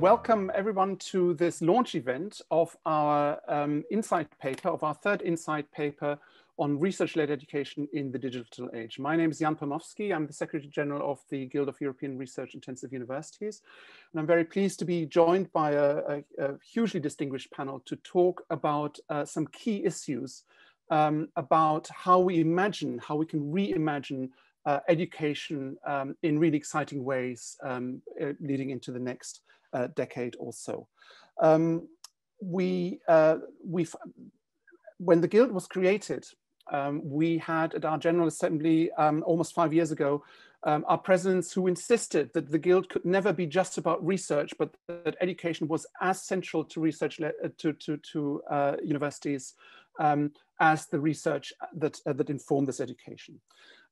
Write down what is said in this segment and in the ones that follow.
welcome everyone to this launch event of our um, insight paper, of our third insight paper on research-led education in the digital age. My name is Jan Palmowski. I'm the Secretary General of the Guild of European Research Intensive Universities. And I'm very pleased to be joined by a, a, a hugely distinguished panel to talk about uh, some key issues um, about how we imagine, how we can reimagine uh, education um, in really exciting ways um, uh, leading into the next uh, decade or so. Um, we, uh, we, when the Guild was created, um, we had at our General Assembly um, almost five years ago, um, our presidents who insisted that the Guild could never be just about research, but that education was as central to research uh, to, to, to uh, universities um, as the research that, uh, that informed this education.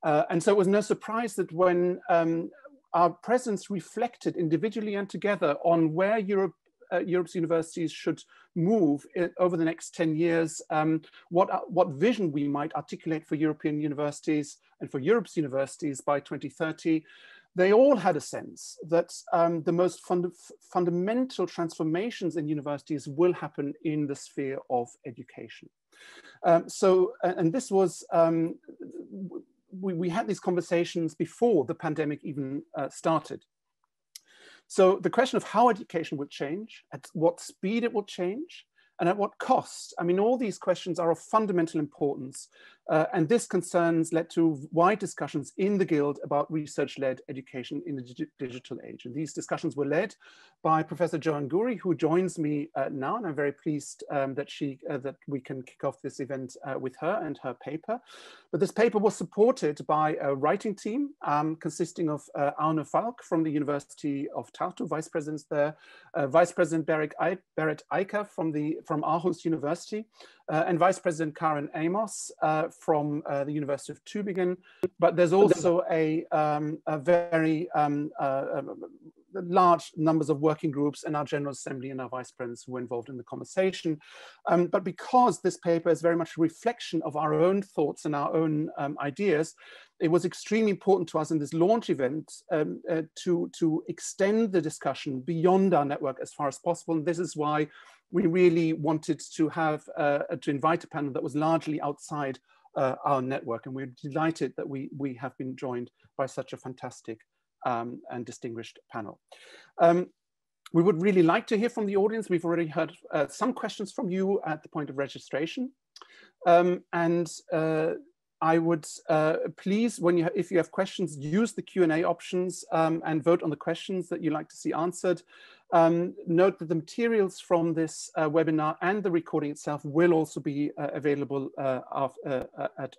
Uh, and so it was no surprise that when um, our presence reflected individually and together on where Europe, uh, Europe's universities should move over the next 10 years, um, what, uh, what vision we might articulate for European universities and for Europe's universities by 2030, they all had a sense that um, the most fund fundamental transformations in universities will happen in the sphere of education. Um, so, and this was um, we, we had these conversations before the pandemic even uh, started. So the question of how education will change, at what speed it will change, and at what cost? I mean, all these questions are of fundamental importance. Uh, and this concerns led to wide discussions in the Guild about research-led education in the dig digital age. And these discussions were led by Professor Jo Angouri, who joins me uh, now. And I'm very pleased um, that, she, uh, that we can kick off this event uh, with her and her paper. But this paper was supported by a writing team um, consisting of uh, Aune Valk from the University of Tartu, Vice President there, uh, Vice President Berit Eika from, the, from Aarhus University, and Vice President Karin Amos from uh, the University of Tübingen. But there's also a, um, a very um, uh, um, large numbers of working groups and our General Assembly and our Vice Presidents who were involved in the conversation. Um, but because this paper is very much a reflection of our own thoughts and our own um, ideas, it was extremely important to us in this launch event um, uh, to, to extend the discussion beyond our network as far as possible. And this is why we really wanted to have uh, to invite a panel that was largely outside uh, our network. And we're delighted that we, we have been joined by such a fantastic um, and distinguished panel. Um, we would really like to hear from the audience. We've already heard uh, some questions from you at the point of registration. Um, and uh, I would uh, please, when you if you have questions, use the Q&A options um, and vote on the questions that you'd like to see answered. Um, note that the materials from this uh, webinar and the recording itself will also be uh, available uh, af uh, uh, at,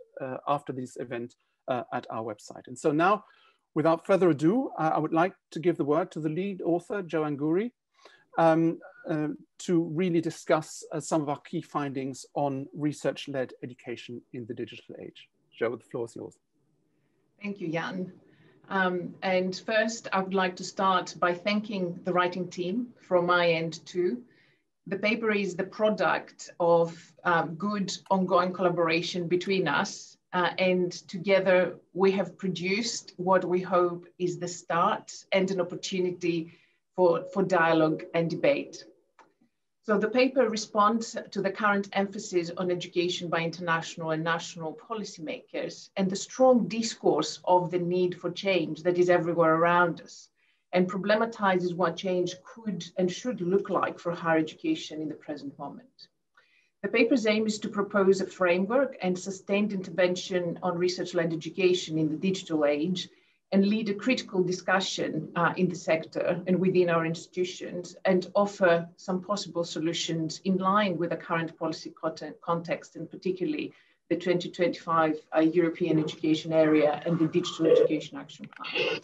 after this event at our website. And so now, without further ado, I would like to give the word to the lead author, Jo Angouri, um, to really discuss some of our key findings on research-led education in the digital age. Joe, the floor is yours. Thank you, Jan. Um, and first, I would like to start by thanking the writing team from my end too. The paper is the product of um, good ongoing collaboration between us. Uh, and together we have produced what we hope is the start and an opportunity for, for dialogue and debate. So the paper responds to the current emphasis on education by international and national policymakers and the strong discourse of the need for change that is everywhere around us and problematizes what change could and should look like for higher education in the present moment. The paper's aim is to propose a framework and sustained intervention on research-led education in the digital age and lead a critical discussion uh, in the sector and within our institutions and offer some possible solutions in line with the current policy context and particularly the 2025 uh, European education area and the digital education action plan.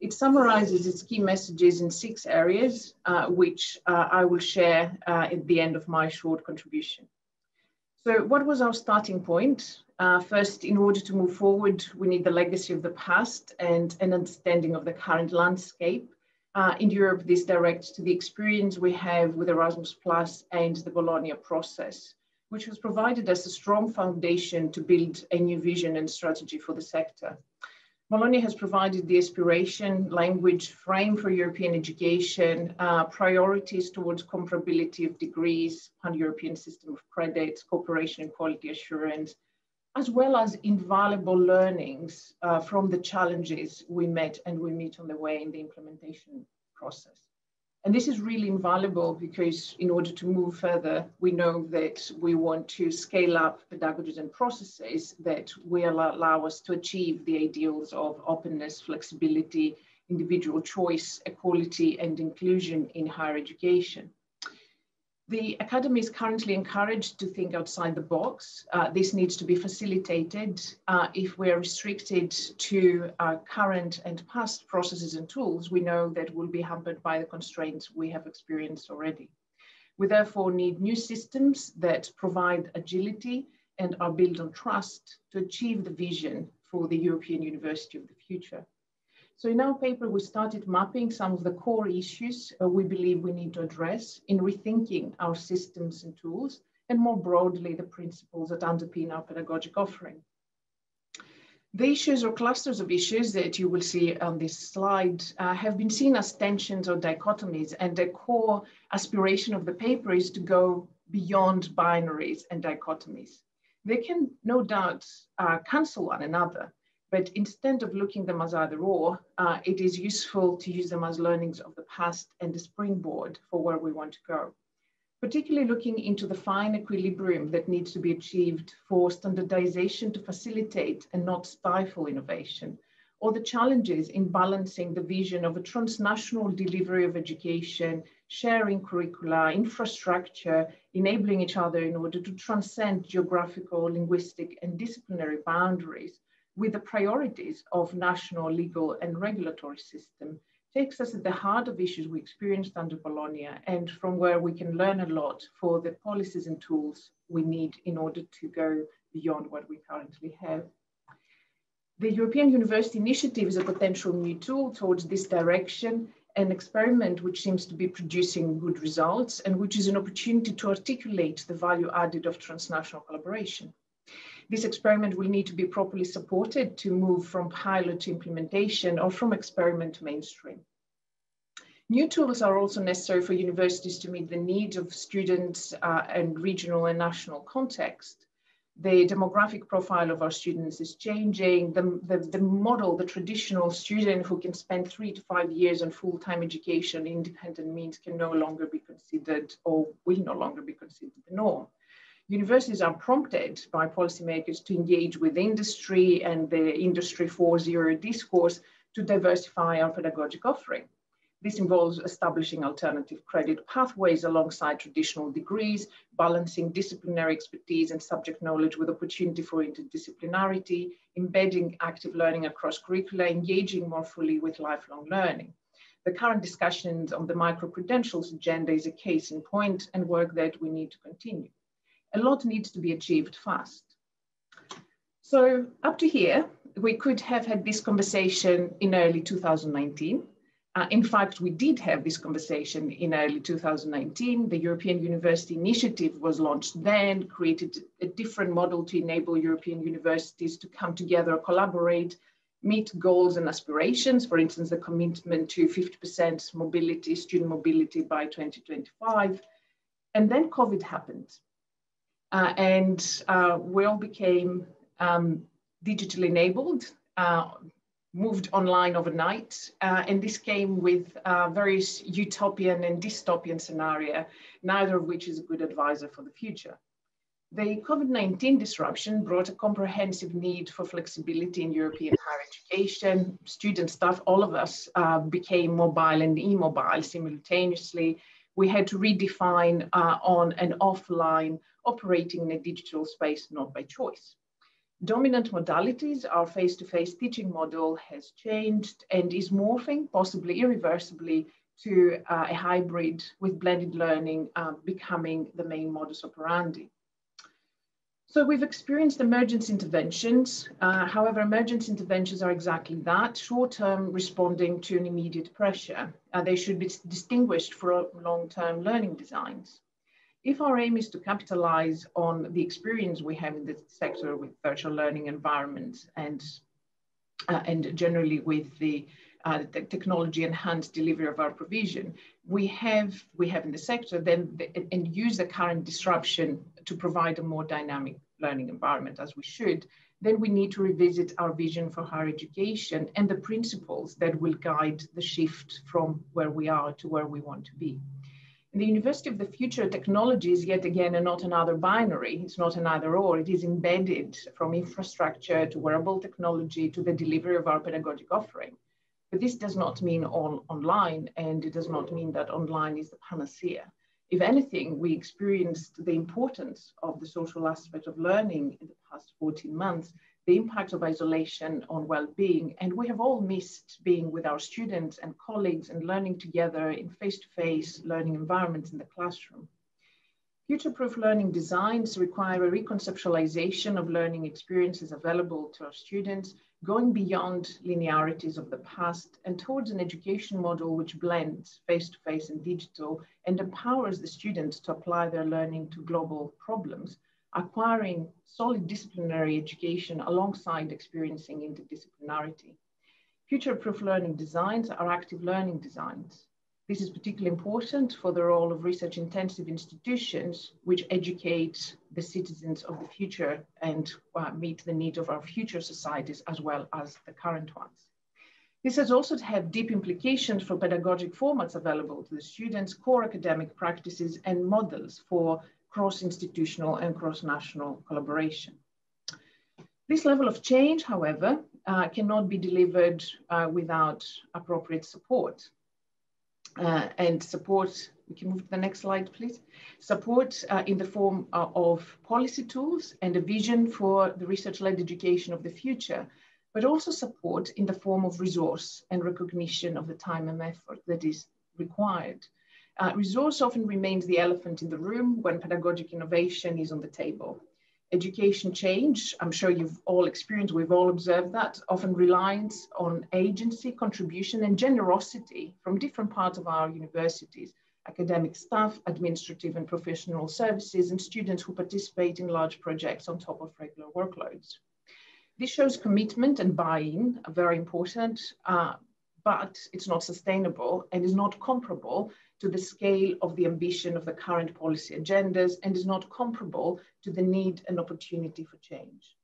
It summarizes its key messages in six areas, uh, which uh, I will share uh, at the end of my short contribution. So what was our starting point? Uh, first, in order to move forward, we need the legacy of the past and an understanding of the current landscape. Uh, in Europe, this directs to the experience we have with Erasmus Plus and the Bologna process, which has provided us a strong foundation to build a new vision and strategy for the sector. Bologna has provided the aspiration language frame for European education, uh, priorities towards comparability of degrees, pan-European system of credits, cooperation and quality assurance, as well as invaluable learnings uh, from the challenges we met and we meet on the way in the implementation process. And this is really invaluable because in order to move further, we know that we want to scale up pedagogies and processes that will allow us to achieve the ideals of openness, flexibility, individual choice, equality, and inclusion in higher education. The Academy is currently encouraged to think outside the box. Uh, this needs to be facilitated. Uh, if we're restricted to uh, current and past processes and tools, we know that we'll be hampered by the constraints we have experienced already. We therefore need new systems that provide agility and are built on trust to achieve the vision for the European University of the future. So in our paper, we started mapping some of the core issues uh, we believe we need to address in rethinking our systems and tools, and more broadly, the principles that underpin our pedagogic offering. The issues or clusters of issues that you will see on this slide uh, have been seen as tensions or dichotomies, and the core aspiration of the paper is to go beyond binaries and dichotomies. They can no doubt uh, cancel one another, but instead of looking them as either or, uh, it is useful to use them as learnings of the past and a springboard for where we want to go. Particularly looking into the fine equilibrium that needs to be achieved for standardization to facilitate and not stifle innovation, or the challenges in balancing the vision of a transnational delivery of education, sharing curricula, infrastructure, enabling each other in order to transcend geographical, linguistic, and disciplinary boundaries with the priorities of national legal and regulatory system takes us at the heart of issues we experienced under Bologna and from where we can learn a lot for the policies and tools we need in order to go beyond what we currently have. The European University Initiative is a potential new tool towards this direction, an experiment which seems to be producing good results and which is an opportunity to articulate the value added of transnational collaboration. This experiment will need to be properly supported to move from pilot to implementation or from experiment to mainstream. New tools are also necessary for universities to meet the needs of students uh, and regional and national context. The demographic profile of our students is changing. The, the, the model, the traditional student who can spend three to five years on full-time education, independent means can no longer be considered or will no longer be considered the norm universities are prompted by policymakers to engage with industry and the Industry 4.0 discourse to diversify our pedagogic offering. This involves establishing alternative credit pathways alongside traditional degrees, balancing disciplinary expertise and subject knowledge with opportunity for interdisciplinarity, embedding active learning across curricula, engaging more fully with lifelong learning. The current discussions on the micro-credentials agenda is a case in point and work that we need to continue a lot needs to be achieved fast. So up to here, we could have had this conversation in early 2019. Uh, in fact, we did have this conversation in early 2019. The European University Initiative was launched then, created a different model to enable European universities to come together, collaborate, meet goals and aspirations. For instance, the commitment to 50% mobility, student mobility by 2025. And then COVID happened. Uh, and uh, we all became um, digitally enabled, uh, moved online overnight. Uh, and this came with uh, various utopian and dystopian scenario, neither of which is a good advisor for the future. The COVID-19 disruption brought a comprehensive need for flexibility in European higher education. Student staff, all of us uh, became mobile and immobile simultaneously. We had to redefine on and offline operating in a digital space not by choice. Dominant modalities, our face-to-face -face teaching model has changed and is morphing, possibly irreversibly, to uh, a hybrid with blended learning uh, becoming the main modus operandi. So we've experienced emergency interventions. Uh, however, emergency interventions are exactly that, short-term responding to an immediate pressure. Uh, they should be distinguished from long-term learning designs if our aim is to capitalize on the experience we have in the sector with virtual learning environments and uh, and generally with the, uh, the technology enhanced delivery of our provision, we have, we have in the sector then the, and use the current disruption to provide a more dynamic learning environment as we should, then we need to revisit our vision for higher education and the principles that will guide the shift from where we are to where we want to be. The University of the Future, technology is yet again and not another binary. It's not an either or. It is embedded from infrastructure to wearable technology to the delivery of our pedagogic offering. But this does not mean all online, and it does not mean that online is the panacea. If anything, we experienced the importance of the social aspect of learning in the past 14 months the impact of isolation on well-being. And we have all missed being with our students and colleagues and learning together in face-to-face -face learning environments in the classroom. Future-proof learning designs require a reconceptualization of learning experiences available to our students, going beyond linearities of the past and towards an education model which blends face-to-face -face and digital and empowers the students to apply their learning to global problems acquiring solid disciplinary education alongside experiencing interdisciplinarity. Future-proof learning designs are active learning designs. This is particularly important for the role of research-intensive institutions, which educate the citizens of the future and uh, meet the needs of our future societies as well as the current ones. This has also have deep implications for pedagogic formats available to the students, core academic practices, and models for cross-institutional and cross-national collaboration. This level of change, however, uh, cannot be delivered uh, without appropriate support. Uh, and support, we can move to the next slide, please. Support uh, in the form uh, of policy tools and a vision for the research-led education of the future, but also support in the form of resource and recognition of the time and effort that is required uh, resource often remains the elephant in the room when pedagogic innovation is on the table. Education change, I'm sure you've all experienced, we've all observed that, often relies on agency, contribution, and generosity from different parts of our universities, academic staff, administrative and professional services, and students who participate in large projects on top of regular workloads. This shows commitment and buy-in, are very important, uh, but it's not sustainable and is not comparable to the scale of the ambition of the current policy agendas and is not comparable to the need and opportunity for change.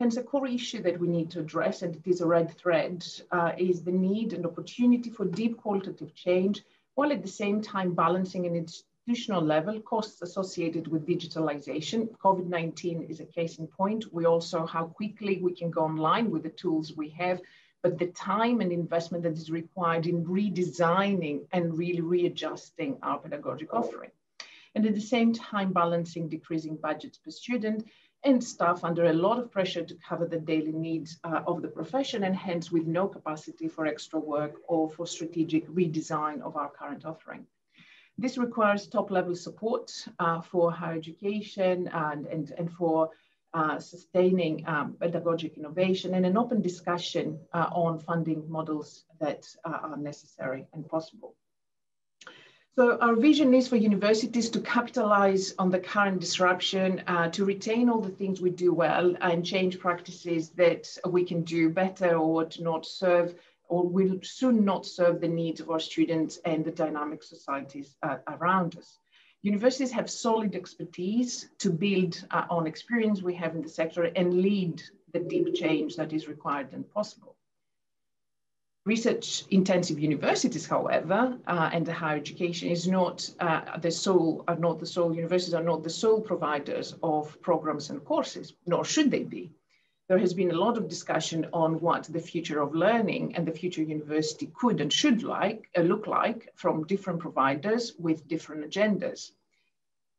Hence, a core issue that we need to address, and it is a red thread, uh, is the need and opportunity for deep qualitative change, while at the same time balancing an institutional level costs associated with digitalization. COVID-19 is a case in point. We also how quickly we can go online with the tools we have but the time and investment that is required in redesigning and really readjusting our pedagogic offering. And at the same time, balancing decreasing budgets per student and staff under a lot of pressure to cover the daily needs uh, of the profession and hence with no capacity for extra work or for strategic redesign of our current offering. This requires top level support uh, for higher education and, and, and for uh, sustaining um, pedagogic innovation and an open discussion uh, on funding models that uh, are necessary and possible. So our vision is for universities to capitalize on the current disruption, uh, to retain all the things we do well and change practices that we can do better or to not serve or will soon not serve the needs of our students and the dynamic societies uh, around us. Universities have solid expertise to build uh, on experience we have in the sector and lead the deep change that is required and possible. Research intensive universities, however, uh, and the higher education is not uh, the sole, are not the sole, universities are not the sole providers of programs and courses, nor should they be there has been a lot of discussion on what the future of learning and the future university could and should like, uh, look like from different providers with different agendas.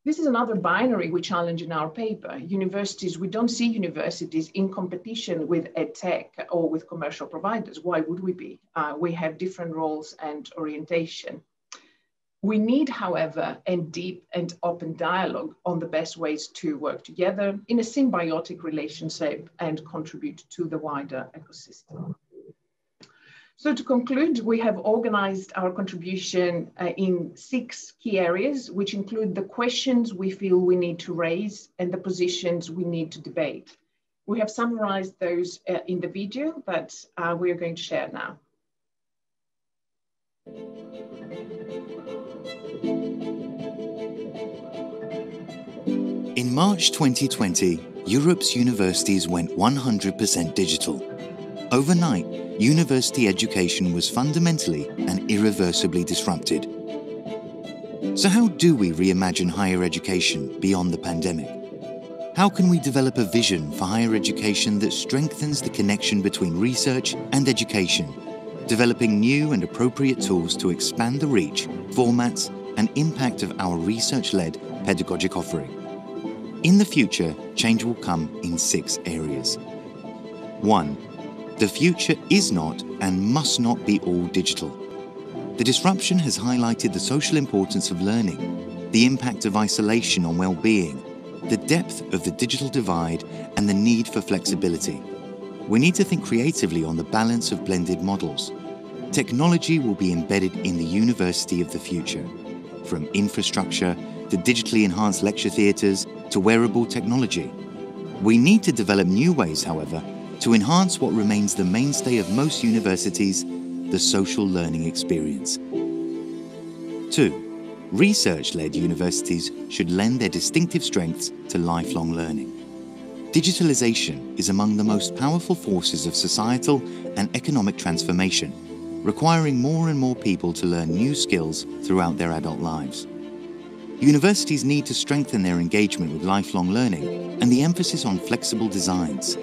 This is another binary we challenge in our paper. Universities, we don't see universities in competition with EdTech or with commercial providers. Why would we be? Uh, we have different roles and orientation. We need, however, a deep and open dialogue on the best ways to work together in a symbiotic relationship and contribute to the wider ecosystem. So to conclude, we have organized our contribution uh, in six key areas, which include the questions we feel we need to raise and the positions we need to debate. We have summarized those uh, in the video that uh, we are going to share now. In March 2020, Europe's universities went 100% digital. Overnight, university education was fundamentally and irreversibly disrupted. So how do we reimagine higher education beyond the pandemic? How can we develop a vision for higher education that strengthens the connection between research and education, developing new and appropriate tools to expand the reach, formats, and impact of our research-led pedagogic offering? In the future, change will come in six areas. 1. The future is not and must not be all digital. The disruption has highlighted the social importance of learning, the impact of isolation on well-being, the depth of the digital divide, and the need for flexibility. We need to think creatively on the balance of blended models. Technology will be embedded in the university of the future, from infrastructure to digitally enhanced lecture theatres to wearable technology. We need to develop new ways, however, to enhance what remains the mainstay of most universities, the social learning experience. 2. Research-led universities should lend their distinctive strengths to lifelong learning. Digitalization is among the most powerful forces of societal and economic transformation, requiring more and more people to learn new skills throughout their adult lives. Universities need to strengthen their engagement with lifelong learning and the emphasis on flexible designs.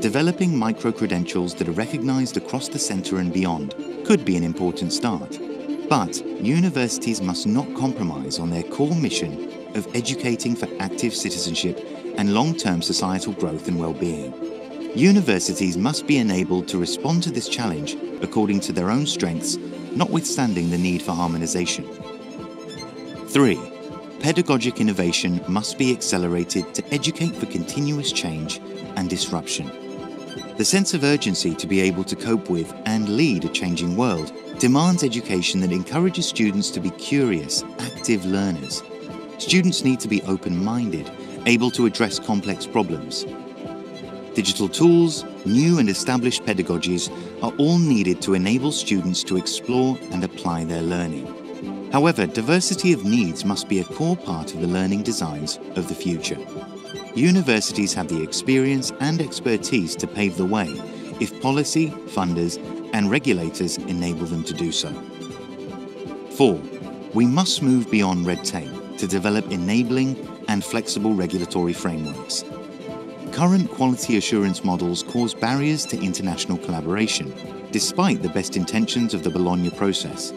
Developing micro-credentials that are recognized across the center and beyond could be an important start. But universities must not compromise on their core mission of educating for active citizenship and long-term societal growth and well-being. Universities must be enabled to respond to this challenge according to their own strengths, notwithstanding the need for harmonization. 3. Pedagogic innovation must be accelerated to educate for continuous change and disruption. The sense of urgency to be able to cope with and lead a changing world demands education that encourages students to be curious, active learners. Students need to be open-minded, able to address complex problems. Digital tools, new and established pedagogies are all needed to enable students to explore and apply their learning. However, diversity of needs must be a core part of the learning designs of the future. Universities have the experience and expertise to pave the way if policy, funders and regulators enable them to do so. 4. We must move beyond red tape to develop enabling and flexible regulatory frameworks. Current quality assurance models cause barriers to international collaboration, despite the best intentions of the Bologna process.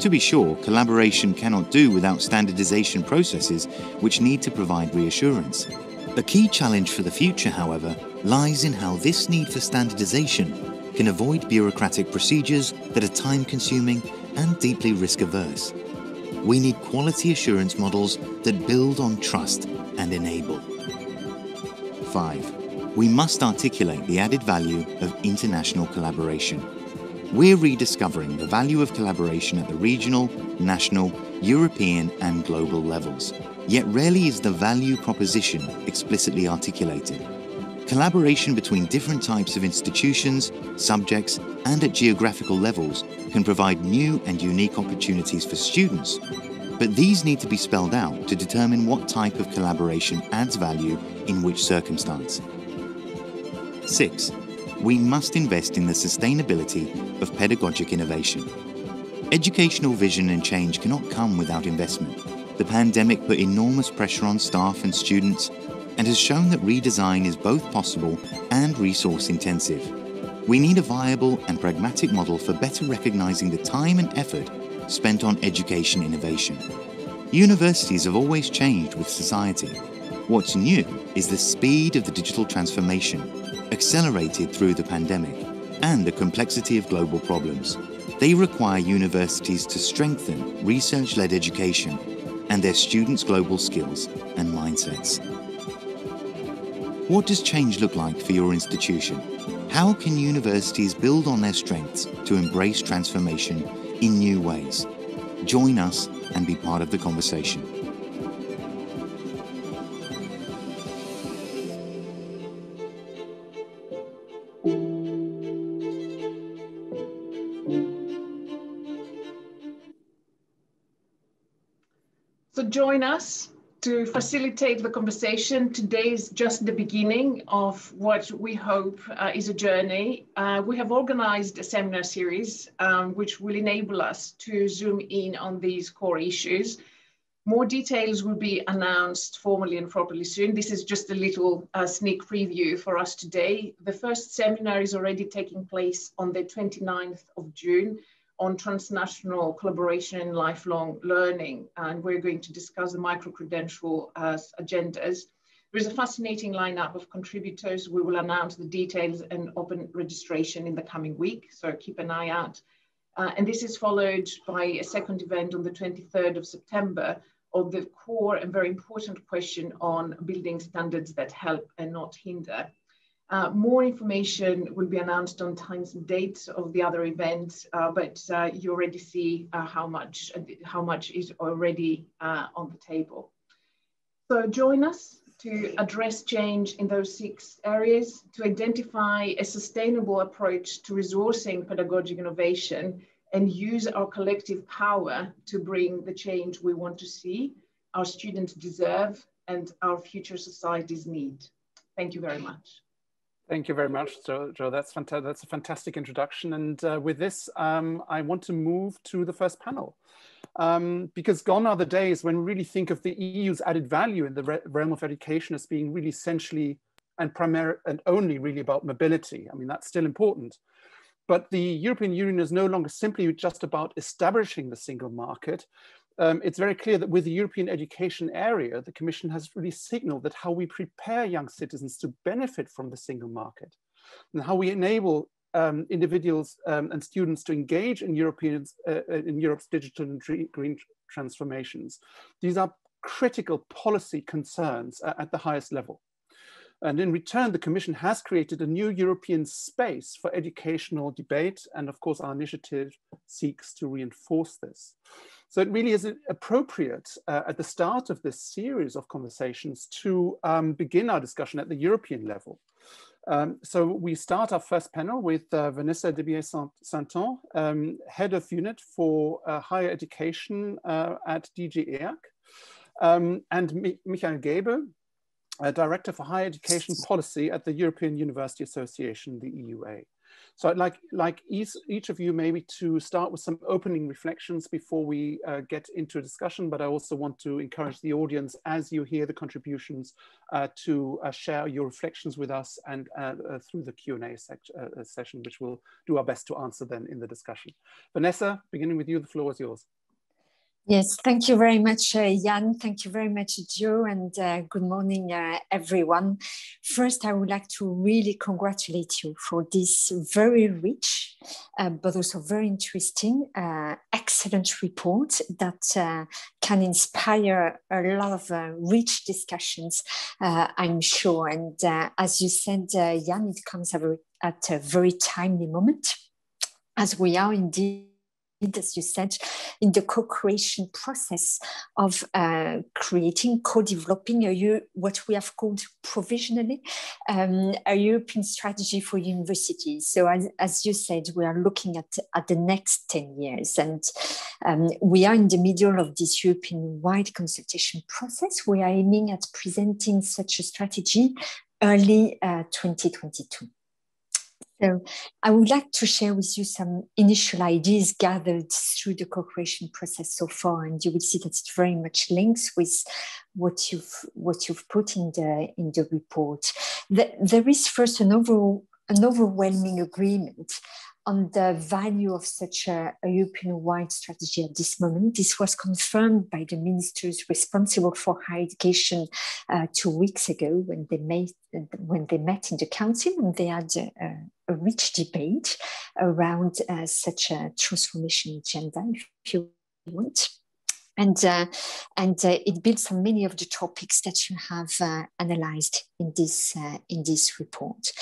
To be sure, collaboration cannot do without standardization processes which need to provide reassurance. A key challenge for the future, however, lies in how this need for standardization can avoid bureaucratic procedures that are time-consuming and deeply risk-averse. We need quality assurance models that build on trust and enable. 5. We must articulate the added value of international collaboration. We're rediscovering the value of collaboration at the regional, national, European and global levels. Yet rarely is the value proposition explicitly articulated. Collaboration between different types of institutions, subjects, and at geographical levels can provide new and unique opportunities for students, but these need to be spelled out to determine what type of collaboration adds value in which circumstance. 6. We must invest in the sustainability of pedagogic innovation. Educational vision and change cannot come without investment. The pandemic put enormous pressure on staff and students and has shown that redesign is both possible and resource intensive. We need a viable and pragmatic model for better recognizing the time and effort spent on education innovation. Universities have always changed with society. What's new is the speed of the digital transformation, accelerated through the pandemic, and the complexity of global problems. They require universities to strengthen research-led education and their students' global skills and mindsets. What does change look like for your institution? How can universities build on their strengths to embrace transformation in new ways? Join us and be part of the conversation. So join us to facilitate the conversation. Today is just the beginning of what we hope uh, is a journey. Uh, we have organized a seminar series um, which will enable us to zoom in on these core issues. More details will be announced formally and properly soon. This is just a little uh, sneak preview for us today. The first seminar is already taking place on the 29th of June on transnational collaboration and lifelong learning. And we're going to discuss the micro-credential uh, agendas. There is a fascinating lineup of contributors. We will announce the details and open registration in the coming week, so keep an eye out. Uh, and this is followed by a second event on the 23rd of September of the core and very important question on building standards that help and not hinder. Uh, more information will be announced on times and dates of the other events, uh, but uh, you already see uh, how much how much is already uh, on the table. So join us to address change in those six areas, to identify a sustainable approach to resourcing pedagogic innovation and use our collective power to bring the change we want to see, our students deserve, and our future societies need. Thank you very much. Thank you very much, Joe. Joe that's, that's a fantastic introduction. And uh, with this, um, I want to move to the first panel. Um, because gone are the days when we really think of the EU's added value in the realm of education as being really essentially and primary and only really about mobility. I mean, that's still important. But the European Union is no longer simply just about establishing the single market. Um, it's very clear that with the European education area, the Commission has really signaled that how we prepare young citizens to benefit from the single market and how we enable um, individuals um, and students to engage in, Europeans, uh, uh in Europe's digital and green transformations. These are critical policy concerns at the highest level. And in return, the Commission has created a new European space for educational debate. And of course, our initiative seeks to reinforce this. So it really is appropriate uh, at the start of this series of conversations to um, begin our discussion at the European level. Um, so we start our first panel with uh, Vanessa Debiais-Sainton, um, Head of Unit for uh, Higher Education uh, at DG EAC, um, and Mi Michael Gaebel, uh, Director for Higher Education Policy at the European University Association, the EUA. So I'd like, like each, each of you maybe to start with some opening reflections before we uh, get into a discussion, but I also want to encourage the audience as you hear the contributions uh, to uh, share your reflections with us and uh, uh, through the Q&A uh, session, which we'll do our best to answer then in the discussion. Vanessa, beginning with you, the floor is yours. Yes, thank you very much, uh, Jan. Thank you very much, Joe, and uh, good morning, uh, everyone. First, I would like to really congratulate you for this very rich, uh, but also very interesting, uh, excellent report that uh, can inspire a lot of rich discussions, I'm sure. And as you said, Jan, it comes at a very timely moment, as we are indeed as you said, in the co-creation process of uh, creating, co-developing a what we have called provisionally um, a European strategy for universities. So as, as, you said, we are looking at, at the next 10 years and um, we are in the middle of this European-wide consultation process. We are aiming at presenting such a strategy early uh, 2022. So I would like to share with you some initial ideas gathered through the co-creation process so far, and you will see that it very much links with what you've what you've put in the in the report. The, there is first an over an overwhelming agreement on the value of such a, a European-wide strategy at this moment. This was confirmed by the ministers responsible for higher education uh, two weeks ago when they met when they met in the council and they had a, a rich debate around uh, such a transformation agenda, if you want and uh, and uh, it builds on many of the topics that you have uh, analyzed in this uh, in this report.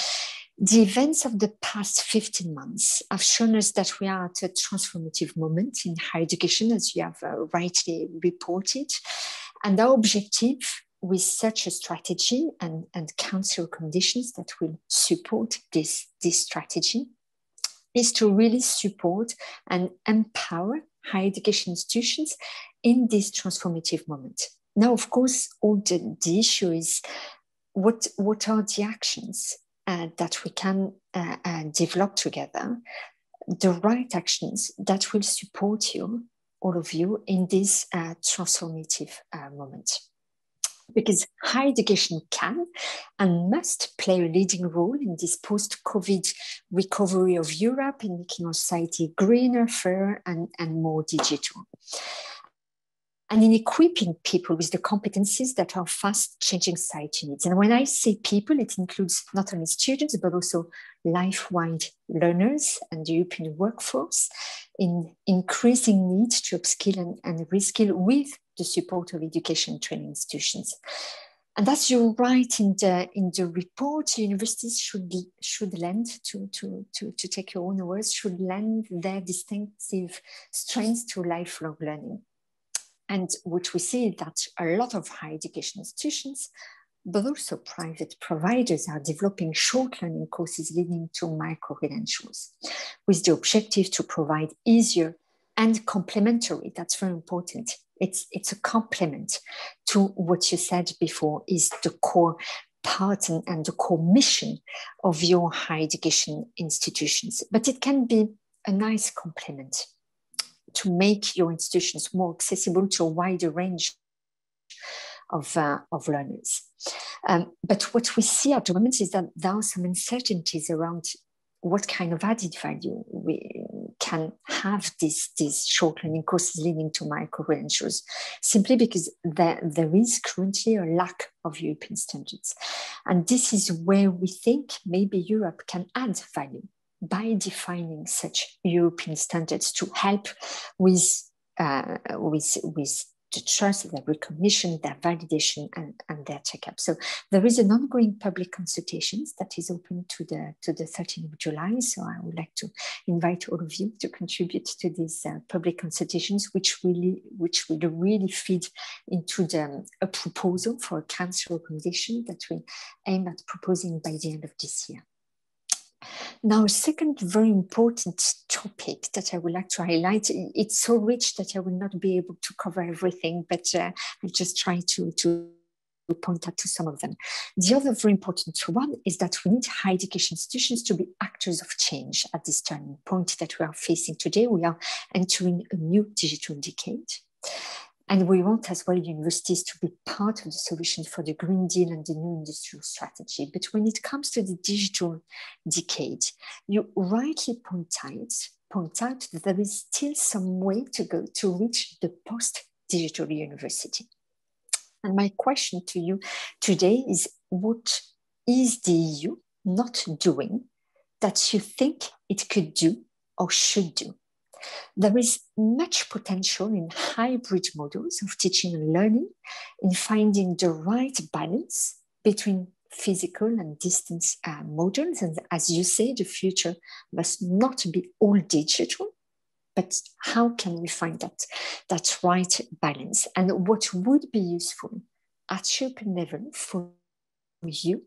The events of the past 15 months have shown us that we are at a transformative moment in higher education, as you have uh, rightly reported. And our objective with such a strategy and, and council conditions that will support this, this strategy is to really support and empower higher education institutions in this transformative moment. Now, of course, all the, the issue is what, what are the actions uh, that we can uh, uh, develop together, the right actions that will support you, all of you, in this uh, transformative uh, moment because higher education can and must play a leading role in this post-COVID recovery of Europe in making our society greener, fairer, and, and more digital. And in equipping people with the competencies that our fast changing society needs. And when I say people, it includes not only students, but also life-wide learners and the European workforce in increasing need to upskill and, and reskill with the support of education training institutions. And as you write in the, in the report, universities should, should lend, to, to, to, to take your own words, should lend their distinctive strengths to lifelong learning. And which we see that a lot of higher education institutions, but also private providers are developing short learning courses leading to micro-credentials with the objective to provide easier and complementary, that's very important, it's, it's a complement to what you said before is the core part and, and the core mission of your higher education institutions. But it can be a nice complement to make your institutions more accessible to a wider range of, uh, of learners. Um, but what we see at the moment is that there are some uncertainties around what kind of added value we can have these, these short learning courses leading to micro credentials, simply because there, there is currently a lack of European standards. And this is where we think maybe Europe can add value by defining such European standards to help with, uh, with, with the trust, their recognition, their validation, and, and their checkup. So there is an ongoing public consultations that is open to the to the 13th of July. So I would like to invite all of you to contribute to these uh, public consultations, which really which will really feed into the a proposal for a council recommendation that we aim at proposing by the end of this year. Now, a second very important topic that I would like to highlight, it's so rich that I will not be able to cover everything, but uh, I'll just try to, to point out to some of them. The other very important one is that we need higher education institutions to be actors of change at this turning point that we are facing today. We are entering a new digital decade. And we want as well universities to be part of the solution for the Green Deal and the new industrial strategy. But when it comes to the digital decade, you rightly point out, point out that there is still some way to go to reach the post-digital university. And my question to you today is what is the EU not doing that you think it could do or should do there is much potential in hybrid models of teaching and learning, in finding the right balance between physical and distance uh, models. And as you say, the future must not be all digital, but how can we find that, that right balance? And what would be useful at European level for you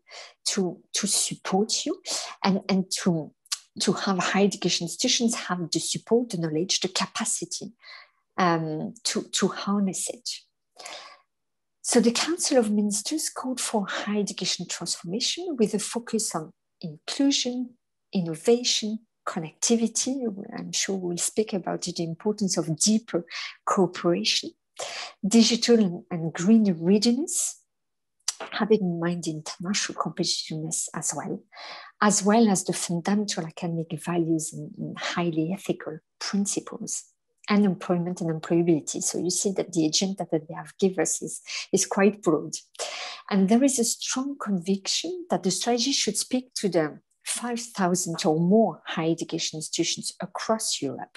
to, to support you and, and to to have higher education institutions have the support, the knowledge, the capacity um, to, to harness it. So the Council of Ministers called for higher education transformation with a focus on inclusion, innovation, connectivity. I'm sure we'll speak about it, the importance of deeper cooperation, digital and green readiness, having in mind international competitiveness as well, as well as the fundamental academic values and, highly ethical principles and employment and employability. So you see that the agenda that they have given us is, is quite broad. And there is a strong conviction that the strategy should speak to the 5,000 or more higher education institutions across Europe.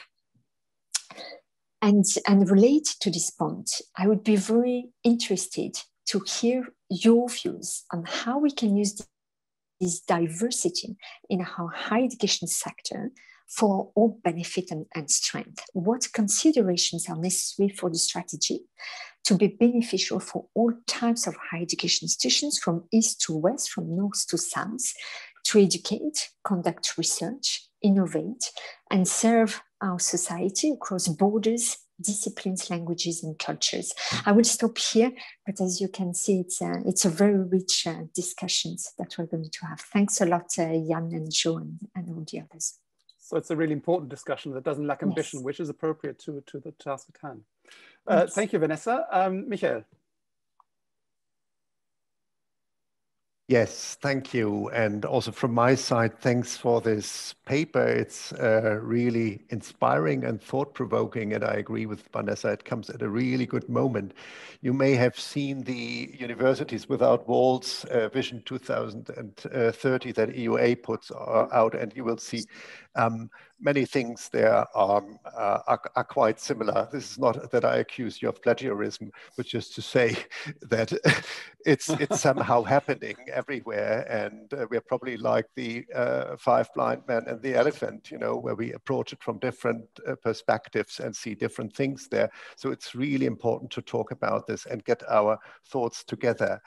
And, and related to this point, I would be very interested to hear your views on how we can use this diversity in our higher education sector for all benefit and, and, strength. What considerations are necessary for the strategy to be beneficial for all types of higher education institutions from east to west, from north to south, to educate, conduct research, innovate, and serve our society across borders, disciplines, languages, and cultures. I will stop here, but as you can see, it's a, it's a very rich uh, discussions that we're going to have. Thanks a lot, uh, Jan and Jo and, and all the others. So it's a really important discussion that doesn't lack ambition, yes. which is appropriate to, to the task at hand. Uh, yes. Thank you, Vanessa. Um, Michael. Yes, thank you. And also from my side, thanks for this paper. It's uh, really inspiring and thought provoking. And I agree with Vanessa, it comes at a really good moment. You may have seen the Universities Without Walls uh, Vision 2030 that EUA puts uh, out, and you will see um, many things there um, uh, are, are, quite similar. This is not that I accuse you of plagiarism, but just to say that it's it's somehow happening everywhere, and uh, we're probably like the uh, five blind men and the elephant, you know, where we approach it from different uh, perspectives and see different things there. So it's really important to talk about this and get our thoughts together.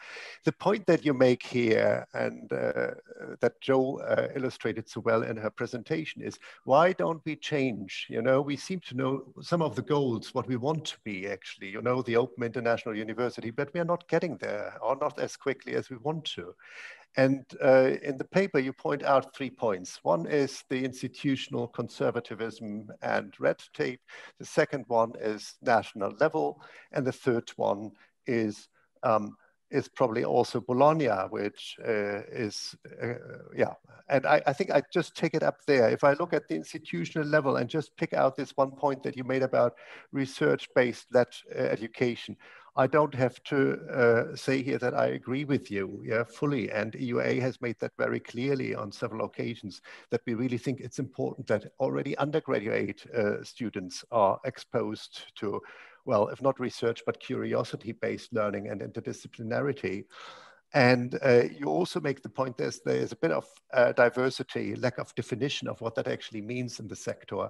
The point that you make here, and uh, that Jo uh, illustrated so well in her presentation, is why why don't we change? You know, we seem to know some of the goals, what we want to be actually, you know, the open international university, but we are not getting there or not as quickly as we want to. And uh, in the paper, you point out three points. One is the institutional conservatism and red tape. The second one is national level. And the third one is um, is probably also Bologna, which uh, is, uh, yeah. And I, I, think I just take it up there. If I look at the institutional level and just pick out this one point that you made about research-based led uh, education, I don't have to uh, say here that I agree with you, yeah, fully. And EUA has made that very clearly on several occasions that we really think it's important that already undergraduate uh, students are exposed to well, if not research, but curiosity-based learning and interdisciplinarity. And uh, you also make the point there's, there's a bit of uh, diversity, lack of definition of what that actually means in the sector.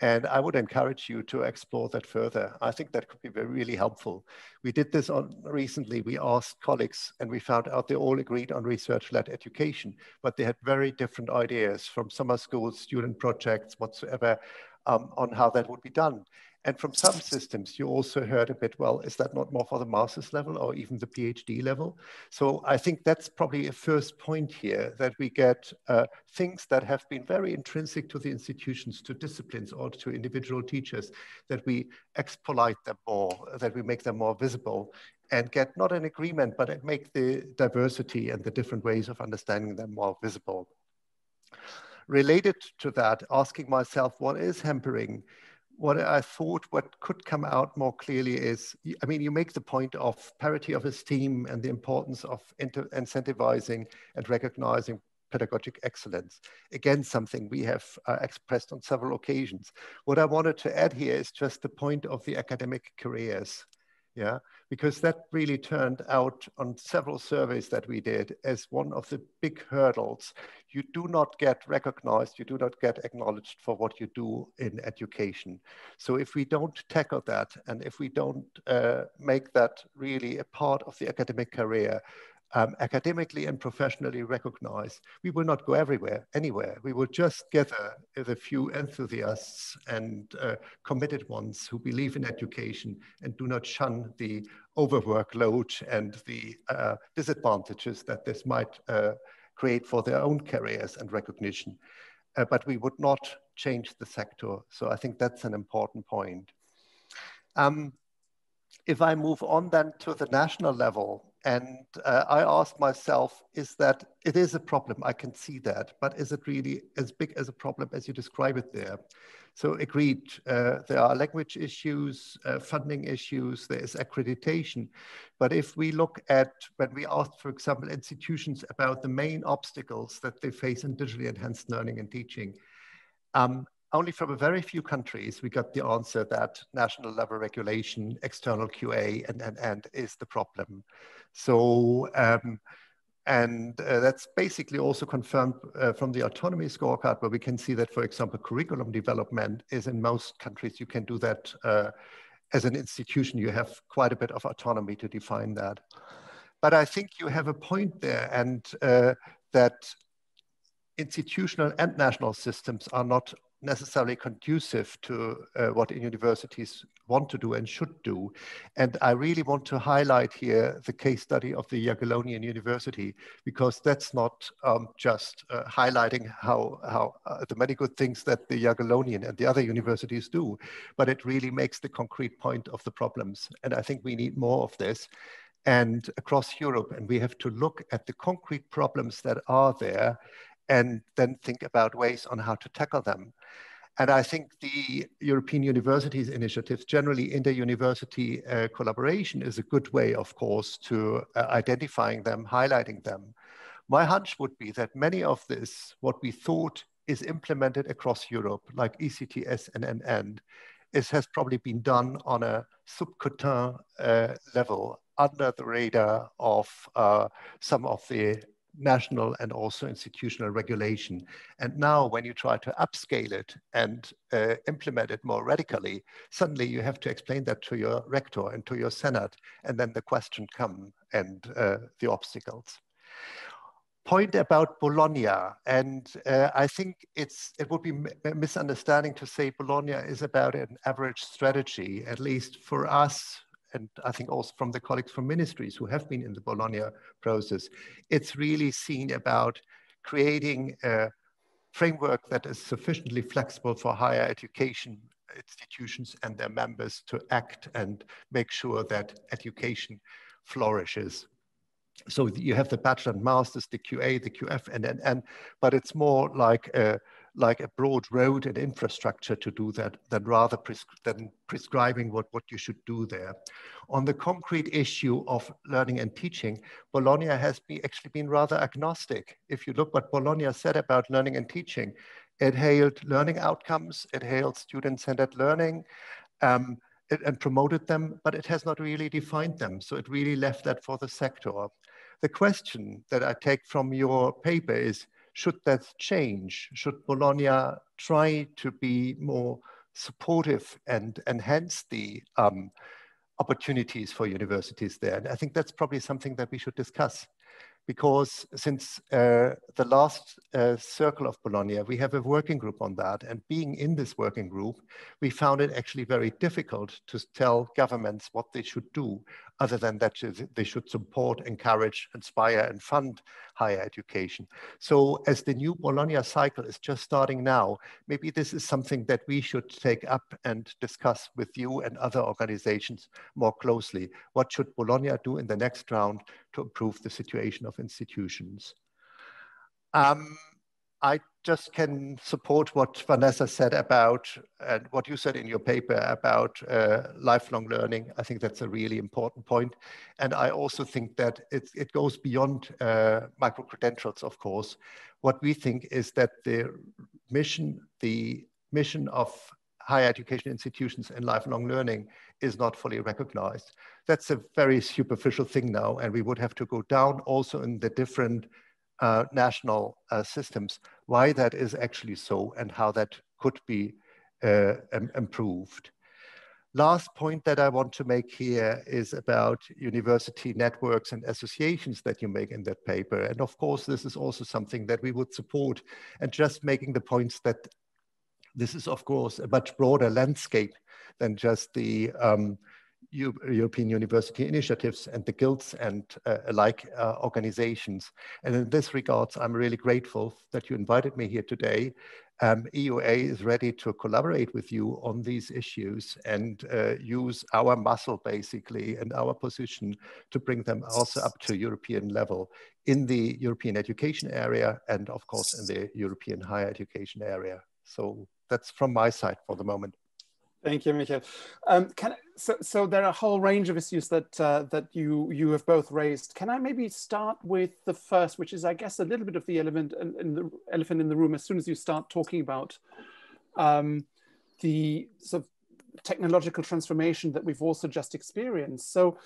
And I would encourage you to explore that further. I think that could be very, really helpful. We did this on recently. We asked colleagues and we found out they all agreed on research-led education, but they had very different ideas from summer schools, student projects, whatsoever, um, on how that would be done. And from some systems, you also heard a bit, well, is that not more for the master's level or even the PhD level? So I think that's probably a first point here that we get uh, things that have been very intrinsic to the institutions, to disciplines or to individual teachers, that we expolite them more, that we make them more visible and get not an agreement, but make the diversity and the different ways of understanding them more visible. Related to that, asking myself, what is hampering what I thought what could come out more clearly is, I mean, you make the point of parity of esteem and the importance of incentivizing and recognizing pedagogic excellence. Again, something we have uh, expressed on several occasions. What I wanted to add here is just the point of the academic careers yeah, because that really turned out on several surveys that we did as one of the big hurdles. You do not get recognized, you do not get acknowledged for what you do in education. So if we don't tackle that and if we don't uh, make that really a part of the academic career, um, academically and professionally recognized, we will not go everywhere, anywhere. We will just gather the few enthusiasts and uh, committed ones who believe in education and do not shun the overwork load and the uh, disadvantages that this might uh, create for their own careers and recognition. Uh, but we would not change the sector. So I think that's an important point. Um, if I move on then to the national level, and uh, I asked myself, is that it is a problem? I can see that, but is it really as big as a problem as you describe it there? So agreed, uh, there are language issues, uh, funding issues, there is accreditation. But if we look at, when we asked, for example, institutions about the main obstacles that they face in digitally enhanced learning and teaching, um, only from a very few countries we got the answer that national level regulation, external QA, and, and, and is the problem. So, um, and uh, that's basically also confirmed uh, from the autonomy scorecard, where we can see that, for example, curriculum development is in most countries, you can do that uh, as an institution, you have quite a bit of autonomy to define that. But I think you have a point there, and uh, that institutional and national systems are not necessarily conducive to uh, what universities want to do and should do. And I really want to highlight here the case study of the Jagiellonian University, because that's not um, just uh, highlighting how, how uh, the many good things that the Jagiellonian and the other universities do, but it really makes the concrete point of the problems. And I think we need more of this and across Europe. And we have to look at the concrete problems that are there and then think about ways on how to tackle them. And I think the European Universities initiatives, generally inter-university uh, collaboration is a good way, of course, to uh, identifying them, highlighting them. My hunch would be that many of this, what we thought is implemented across Europe, like ECTS and NN, is, has probably been done on a subcotin uh, level under the radar of uh, some of the national and also institutional regulation. And now when you try to upscale it and uh, implement it more radically, suddenly you have to explain that to your rector and to your senate. And then the question come and uh, the obstacles. Point about Bologna, and uh, I think it's it would be misunderstanding to say Bologna is about an average strategy. At least for us, and I think also from the colleagues from ministries who have been in the Bologna process, it's really seen about creating a framework that is sufficiently flexible for higher education institutions and their members to act and make sure that education flourishes. So you have the bachelor and masters, the QA, the QF, and, and, and but it's more like a, like a broad road and infrastructure to do that than rather than prescribing what, what you should do there. On the concrete issue of learning and teaching, Bologna has be, actually been rather agnostic. If you look what Bologna said about learning and teaching, it hailed learning outcomes, it hailed student-centered learning, um, and promoted them, but it has not really defined them. So it really left that for the sector. The question that I take from your paper is, should that change? Should Bologna try to be more supportive and enhance the um, opportunities for universities there? And I think that's probably something that we should discuss because since uh, the last uh, circle of Bologna, we have a working group on that. And being in this working group, we found it actually very difficult to tell governments what they should do, other than that they should support, encourage, inspire, and fund higher education. So as the new Bologna cycle is just starting now, maybe this is something that we should take up and discuss with you and other organizations more closely. What should Bologna do in the next round to improve the situation of institutions? Um, I just can support what Vanessa said about, and what you said in your paper about uh, lifelong learning. I think that's a really important point. And I also think that it, it goes beyond uh, micro-credentials, of course. What we think is that the mission, the mission of higher education institutions and lifelong learning is not fully recognized. That's a very superficial thing now, and we would have to go down also in the different uh, national uh, systems, why that is actually so and how that could be uh, improved. Last point that I want to make here is about university networks and associations that you make in that paper. And of course, this is also something that we would support and just making the points that this is of course a much broader landscape than just the um, European University Initiatives and the guilds and uh, alike uh, organizations. And in this regards, I'm really grateful that you invited me here today. Um, EUA is ready to collaborate with you on these issues and uh, use our muscle basically and our position to bring them also up to European level in the European education area and of course in the European higher education area. So that's from my side for the moment. Thank you, Michael. Um, can, so, so there are a whole range of issues that uh, that you you have both raised. Can I maybe start with the first, which is, I guess, a little bit of the element in, in the elephant in the room. As soon as you start talking about um, the sort of technological transformation that we've also just experienced. So,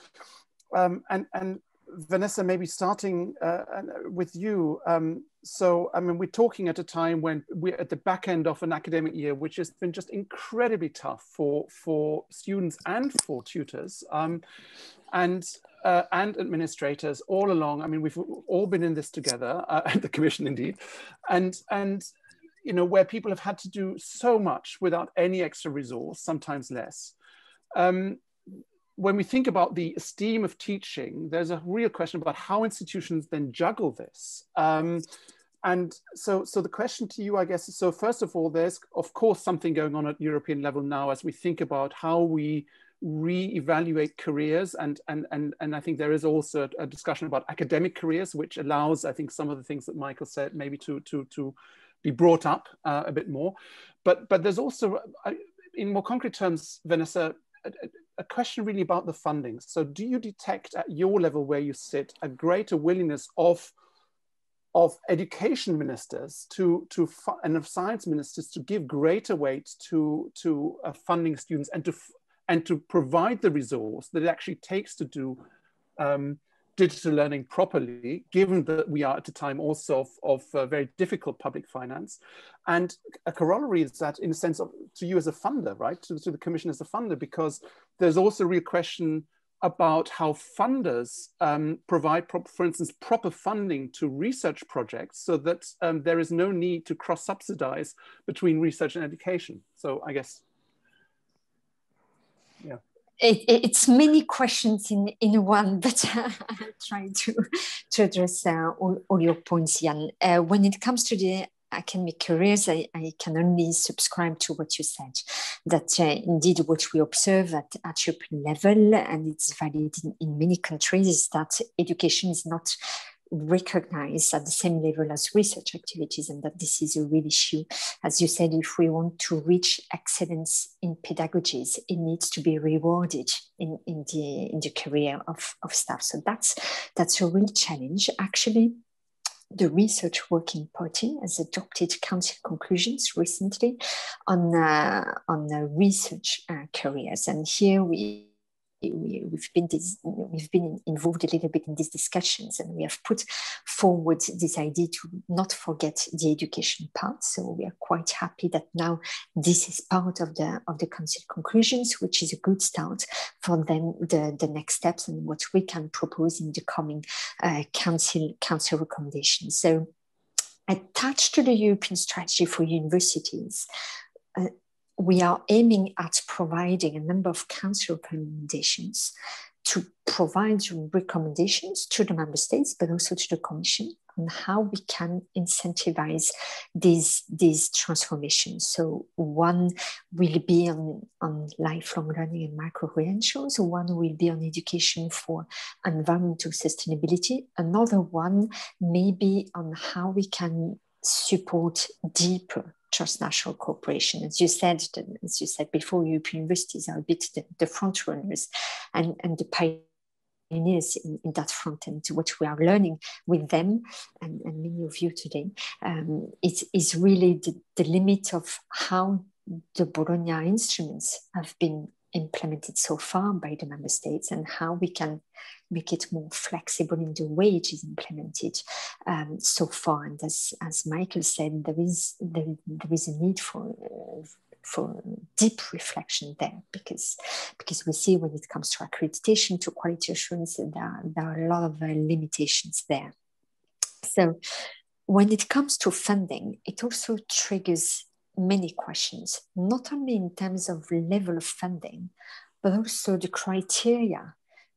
um, and and Vanessa, maybe starting uh, with you. Um, so, I mean, we're talking at a time when we're at the back end of an academic year, which has been just incredibly tough for for students and for tutors, um, and uh, and administrators all along. I mean, we've all been in this together, uh, the Commission indeed, and and you know, where people have had to do so much without any extra resource, sometimes less. Um, when we think about the esteem of teaching, there's a real question about how institutions then juggle this. Um, and so, so the question to you, I guess, is so first of all, there's of course something going on at European level now as we think about how we re-evaluate careers and, and, and, and I think there is also a discussion about academic careers, which allows, I think, some of the things that Michael said maybe to, to, to be brought up uh, a bit more. But, but there's also, uh, in more concrete terms, Vanessa, a, question really about the funding. So do you detect at your level where you sit a greater willingness of of education ministers to, to and of science ministers to give greater weight to, to uh, funding students and to, and to provide the resource that it actually takes to do um, digital learning properly, given that we are at a time also of, of uh, very difficult public finance. And a corollary is that in a sense of to you as a funder, right, to, to the commission as a funder, because there's also a real question about how funders um, provide, for instance, proper funding to research projects so that um, there is no need to cross-subsidize between research and education. So I guess yeah. It, it's many questions in, in one, but I'll try to, to address uh, all, all your points, Jan. Uh, when it comes to the academic careers, I, I can only subscribe to what you said, that uh, indeed what we observe at, at European level, and it's valid in, in many countries, is that education is not recognized at the same level as research activities and that this is a real issue. As you said, if we want to reach excellence in pedagogies, it needs to be rewarded in, in, the, in the career of, of staff. So that's, that's a real challenge. Actually, the Research Working Party has adopted council conclusions recently on, uh, on uh, research uh, careers. And here we we, have been this, we've been involved a little bit in these discussions and we have put forward this idea to not forget the education part. So we are quite happy that now this is part of the of the council conclusions which is a good start for then the, the next steps and what we can propose in the coming uh, council council recommendations. So attached to the European strategy for universities, uh, we are aiming at providing a number of council recommendations to provide recommendations to the member states, but also to the commission on how we can incentivize these, these transformations. So one will be on, on lifelong learning and micro-credentials, one will be on education for environmental sustainability, another one may be on how we can support deeper transnational cooperation. As you said, as you said before, European universities are a bit the, the front runners and, and the pioneers in, in, that front and what we are learning with them and, and many of you today um, it is really the, the limit of how the Bologna instruments have been implemented so far by the member states and how we can make it more flexible in the way it is implemented um, so far. And as, as Michael said, there is, there, there is a need for, uh, for deep reflection there because, because we see when it comes to accreditation, to quality assurance, there, there are a lot of uh, limitations there. So when it comes to funding, it also triggers many questions, not only in terms of level of funding, but also the criteria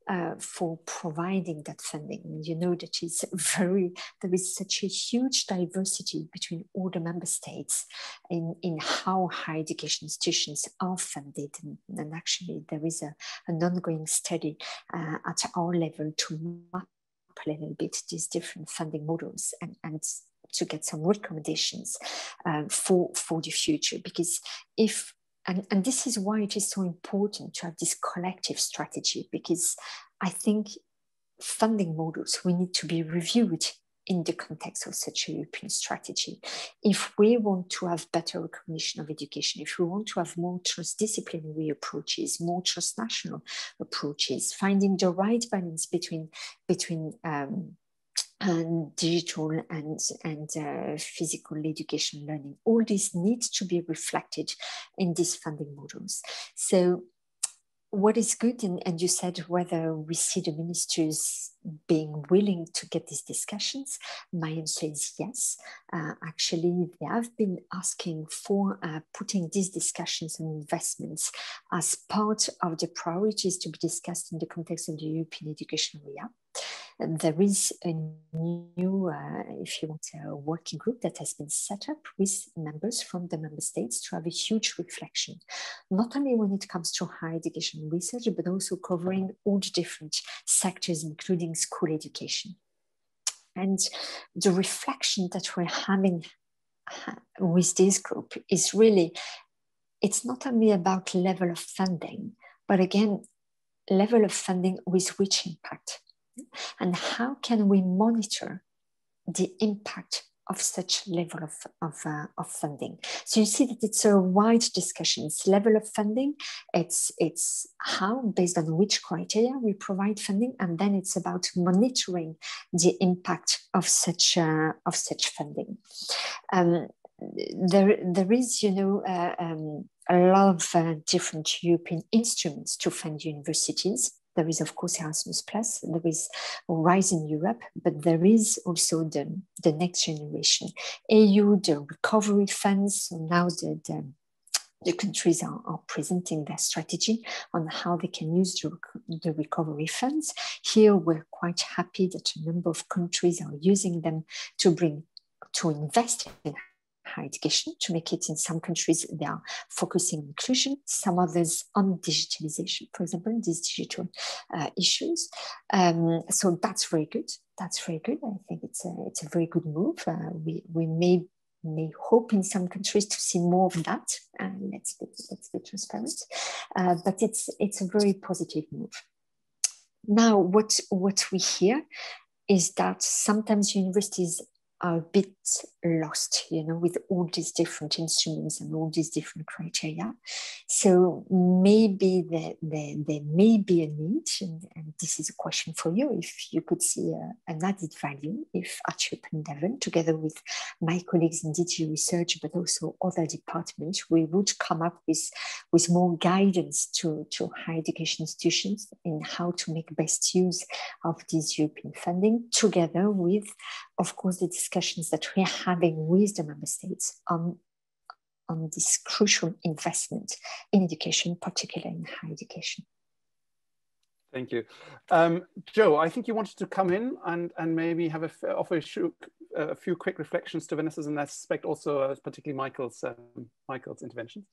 uh, for providing that funding. You know that it's very there is such a huge diversity between all the member states in, in how higher education institutions are funded. And, and actually, there is a, an ongoing study uh, at our level to map a little bit these different funding models and, and to get some recommendations uh, for, for the future. Because if and, and this is why it is so important to have this collective strategy because I think funding models we need to be reviewed in the context of such a European strategy. If we want to have better recognition of education, if we want to have more transdisciplinary approaches, more transnational approaches, finding the right balance between between um, and digital and, and uh, physical education learning. All this needs to be reflected in these funding models. So what is good, and, and you said whether we see the ministers being willing to get these discussions, my answer is yes. Uh, actually, they have been asking for uh, putting these discussions and investments as part of the priorities to be discussed in the context of the European education area there is a new, uh, if you want, a working group that has been set up with members from the member states to have a huge reflection, not only when it comes to higher education research, but also covering all the different sectors, including school education. And the reflection that we're having with this group is really, it's not only about level of funding, but again, level of funding with which impact and how can we monitor the impact of such level of, of, uh, of funding. So you see that it's a wide discussion. It's level of funding, it's, it's how, based on which criteria we provide funding, and then it's about monitoring the impact of such, uh, of such funding. Um, there, there is, you know, uh, um, a lot of uh, different European instruments to fund universities. There is, of course, Erasmus Plus, there is Horizon Europe, but there is also the, the next generation EU, the recovery funds. So now the, the, the countries are, are, presenting their strategy on how they can use the, the recovery funds. Here, we're quite happy that a number of countries are using them to bring to invest in higher education to make it in some countries they are focusing on inclusion some others on digitalization for example these digital uh, issues. Um, so that's very good. That's very good. I think it's a, it's a very good move. Uh, we, we may may hope in some countries to see more of that. Uh, let's be, let's be transparent. Uh, but it's it's a very positive move. Now what what we hear is that sometimes universities are a bit lost, you know, with all these different instruments and all these different criteria. So maybe there, there, there may be a need, and, and, this is a question for you, if you could see a, an added value if at Open Devon, together with my colleagues in DG Research, but also other departments, we would come up with, with more guidance to, to higher education institutions in how to make best use of this European funding, together with, of course, the discussions that we are having with the member states on, on this crucial investment in education, particularly in higher education. Thank you. Um, Jo, I think you wanted to come in and, and maybe have a, offer a, a few quick reflections to Vanessa's and I suspect also uh, particularly Michael's, um, Michael's intervention.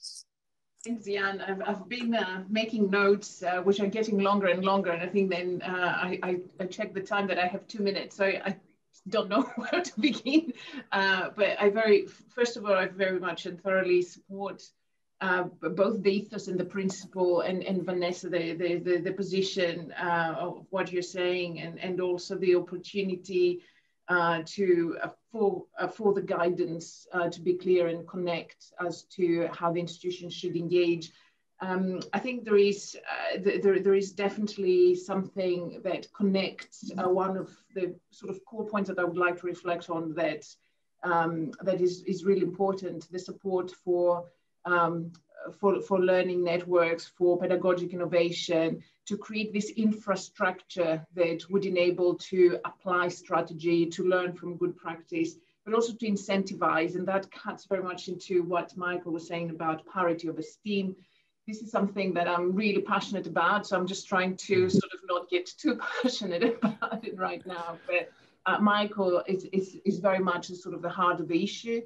Thanks, Jan. I've, I've been uh, making notes, uh, which are getting longer and longer. And I think then uh, I, I, I check the time that I have two minutes. So I don't know where to begin. Uh, but I very, first of all, I very much and thoroughly support uh, both the ethos and the principle and, and Vanessa, the, the, the, the position uh, of what you're saying and, and also the opportunity uh, to uh, for, uh, for the guidance to be clear and connect as to how the institution should engage um, I think there is uh, there, there is definitely something that connects uh, one of the sort of core points that I would like to reflect on that um, that is, is really important the support for um, for, for learning networks for pedagogic innovation to create this infrastructure that would enable to apply strategy to learn from good practice but also to incentivize and that cuts very much into what Michael was saying about parity of esteem this is something that I'm really passionate about. So I'm just trying to mm-hmm. sort of not get too passionate about it right now. But uh, Michael is, is, is very much sort of the heart of the issue.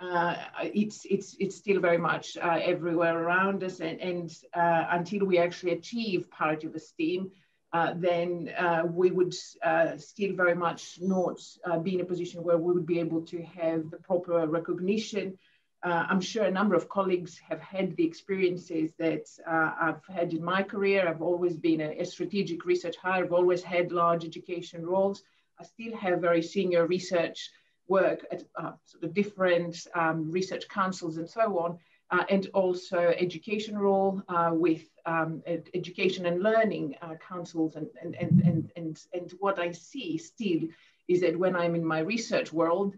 Uh, it's, it's, it's still very much uh, everywhere around us. And, and uh, until we actually achieve parity of esteem, uh, then uh, we would still very much not be in a position where we would be able to have the proper recognition uh, I'm sure a number of colleagues have had the experiences that uh, I've had in my career. I've always been a, a, strategic research hire. I've always had large education roles. I still have very senior research work at uh, sort of different um, research councils and so on, uh, and also education role uh, with um, ed education and learning uh, councils. And, and, and, and, and, and what I see still is that when I'm in my research world,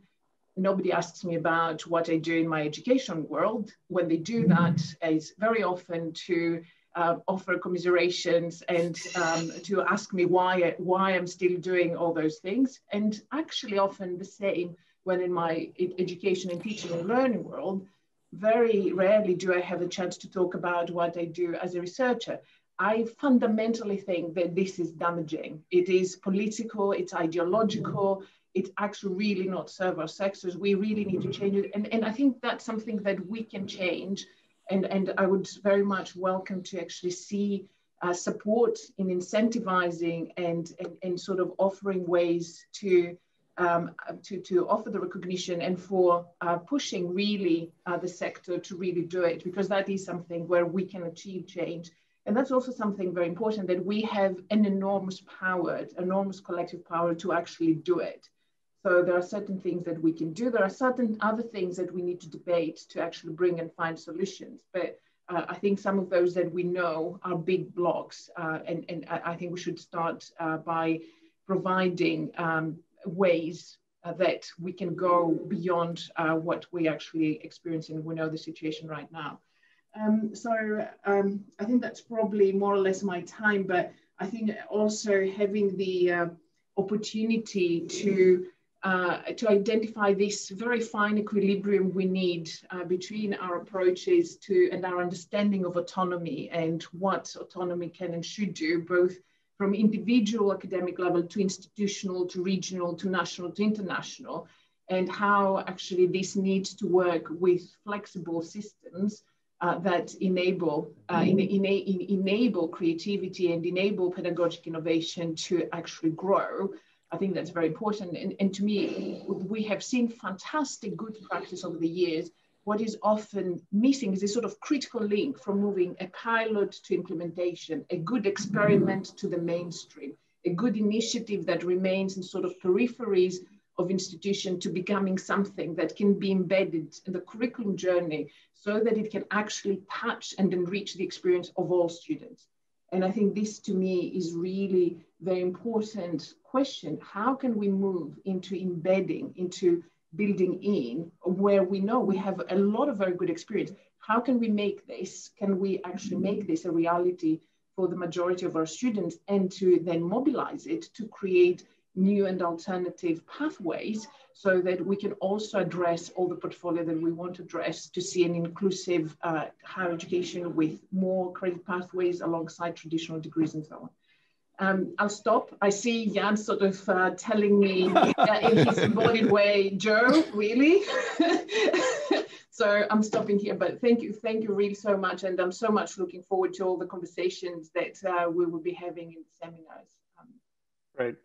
nobody asks me about what I do in my education world. When they do mm-hmm. that, it's very often to uh, offer commiserations and um, to ask me why, why I'm still doing all those things. And actually often the same when in my education and teaching and learning world, very rarely do I have a chance to talk about what I do as a researcher. I fundamentally think that this is damaging. It is political, it's ideological, it's actually really not serve our sectors. We really need to change it. And, and I think that's something that we can change. And, and I would very much welcome to actually see uh, support in incentivizing and, and, and sort of offering ways to um, to, to offer the recognition and for uh, pushing really uh, the sector to really do it, because that is something where we can achieve change. And that's also something very important that we have an enormous power, enormous collective power to actually do it. So there are certain things that we can do. There are certain other things that we need to debate to actually bring and find solutions. But uh, I think some of those that we know are big blocks. Uh, and, and I think we should start uh, by providing um, ways uh, that we can go beyond uh, what we actually experience and we know the situation right now. Um, so um, I think that's probably more or less my time, but I think also having the uh, opportunity to uh, to identify this very fine equilibrium we need uh, between our approaches to and our understanding of autonomy and what autonomy can and should do, both from individual academic level to institutional to regional to national to international, and how actually this needs to work with flexible systems uh, that enable, uh, in, in, in, enable creativity and enable pedagogic innovation to actually grow. I think that's very important. And, and to me, we have seen fantastic good practice over the years what is often missing is this sort of critical link from moving a pilot to implementation, a good experiment to the mainstream, a good initiative that remains in sort of peripheries of institution to becoming something that can be embedded in the curriculum journey so that it can actually touch and enrich the experience of all students. And I think this to me is really very important question. How can we move into embedding, into building in where we know we have a lot of very good experience. How can we make this? Can we actually make this a reality for the majority of our students and to then mobilize it to create new and alternative pathways so that we can also address all the portfolio that we want to address to see an inclusive uh, higher education with more credit pathways alongside traditional degrees and so on. Um, I'll stop. I see Jan sort of uh, telling me in his embodied way, Jo, really? so I'm stopping here, but thank you. Thank you really so much. And I'm so much looking forward to all the conversations that uh, we will be having in the seminars. Um, Great.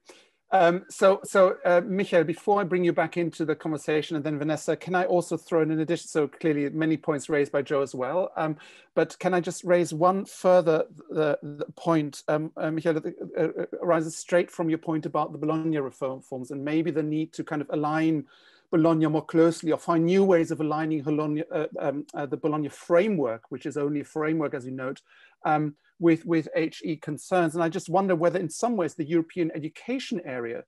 Um, so, so uh, Michael, before I bring you back into the conversation, and then Vanessa, can I also throw in an addition? So clearly, many points raised by Jo as well. Um, but can I just raise one further the, the point, um, uh, Michael, that uh, uh, arises straight from your point about the Bologna reforms and maybe the need to kind of align Bologna more closely or find new ways of aligning Bologna, uh, um, uh, the Bologna framework, which is only a framework, as you note, um, with, with HE concerns. And I just wonder whether in some ways the European education area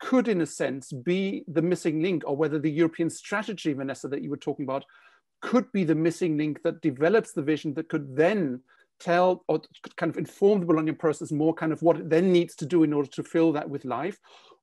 could, in a sense, be the missing link, or whether the European strategy, Vanessa, that you were talking about, could be the missing link that develops the vision that could then tell or kind of inform the Bologna process more kind of what it then needs to do in order to fill that with life.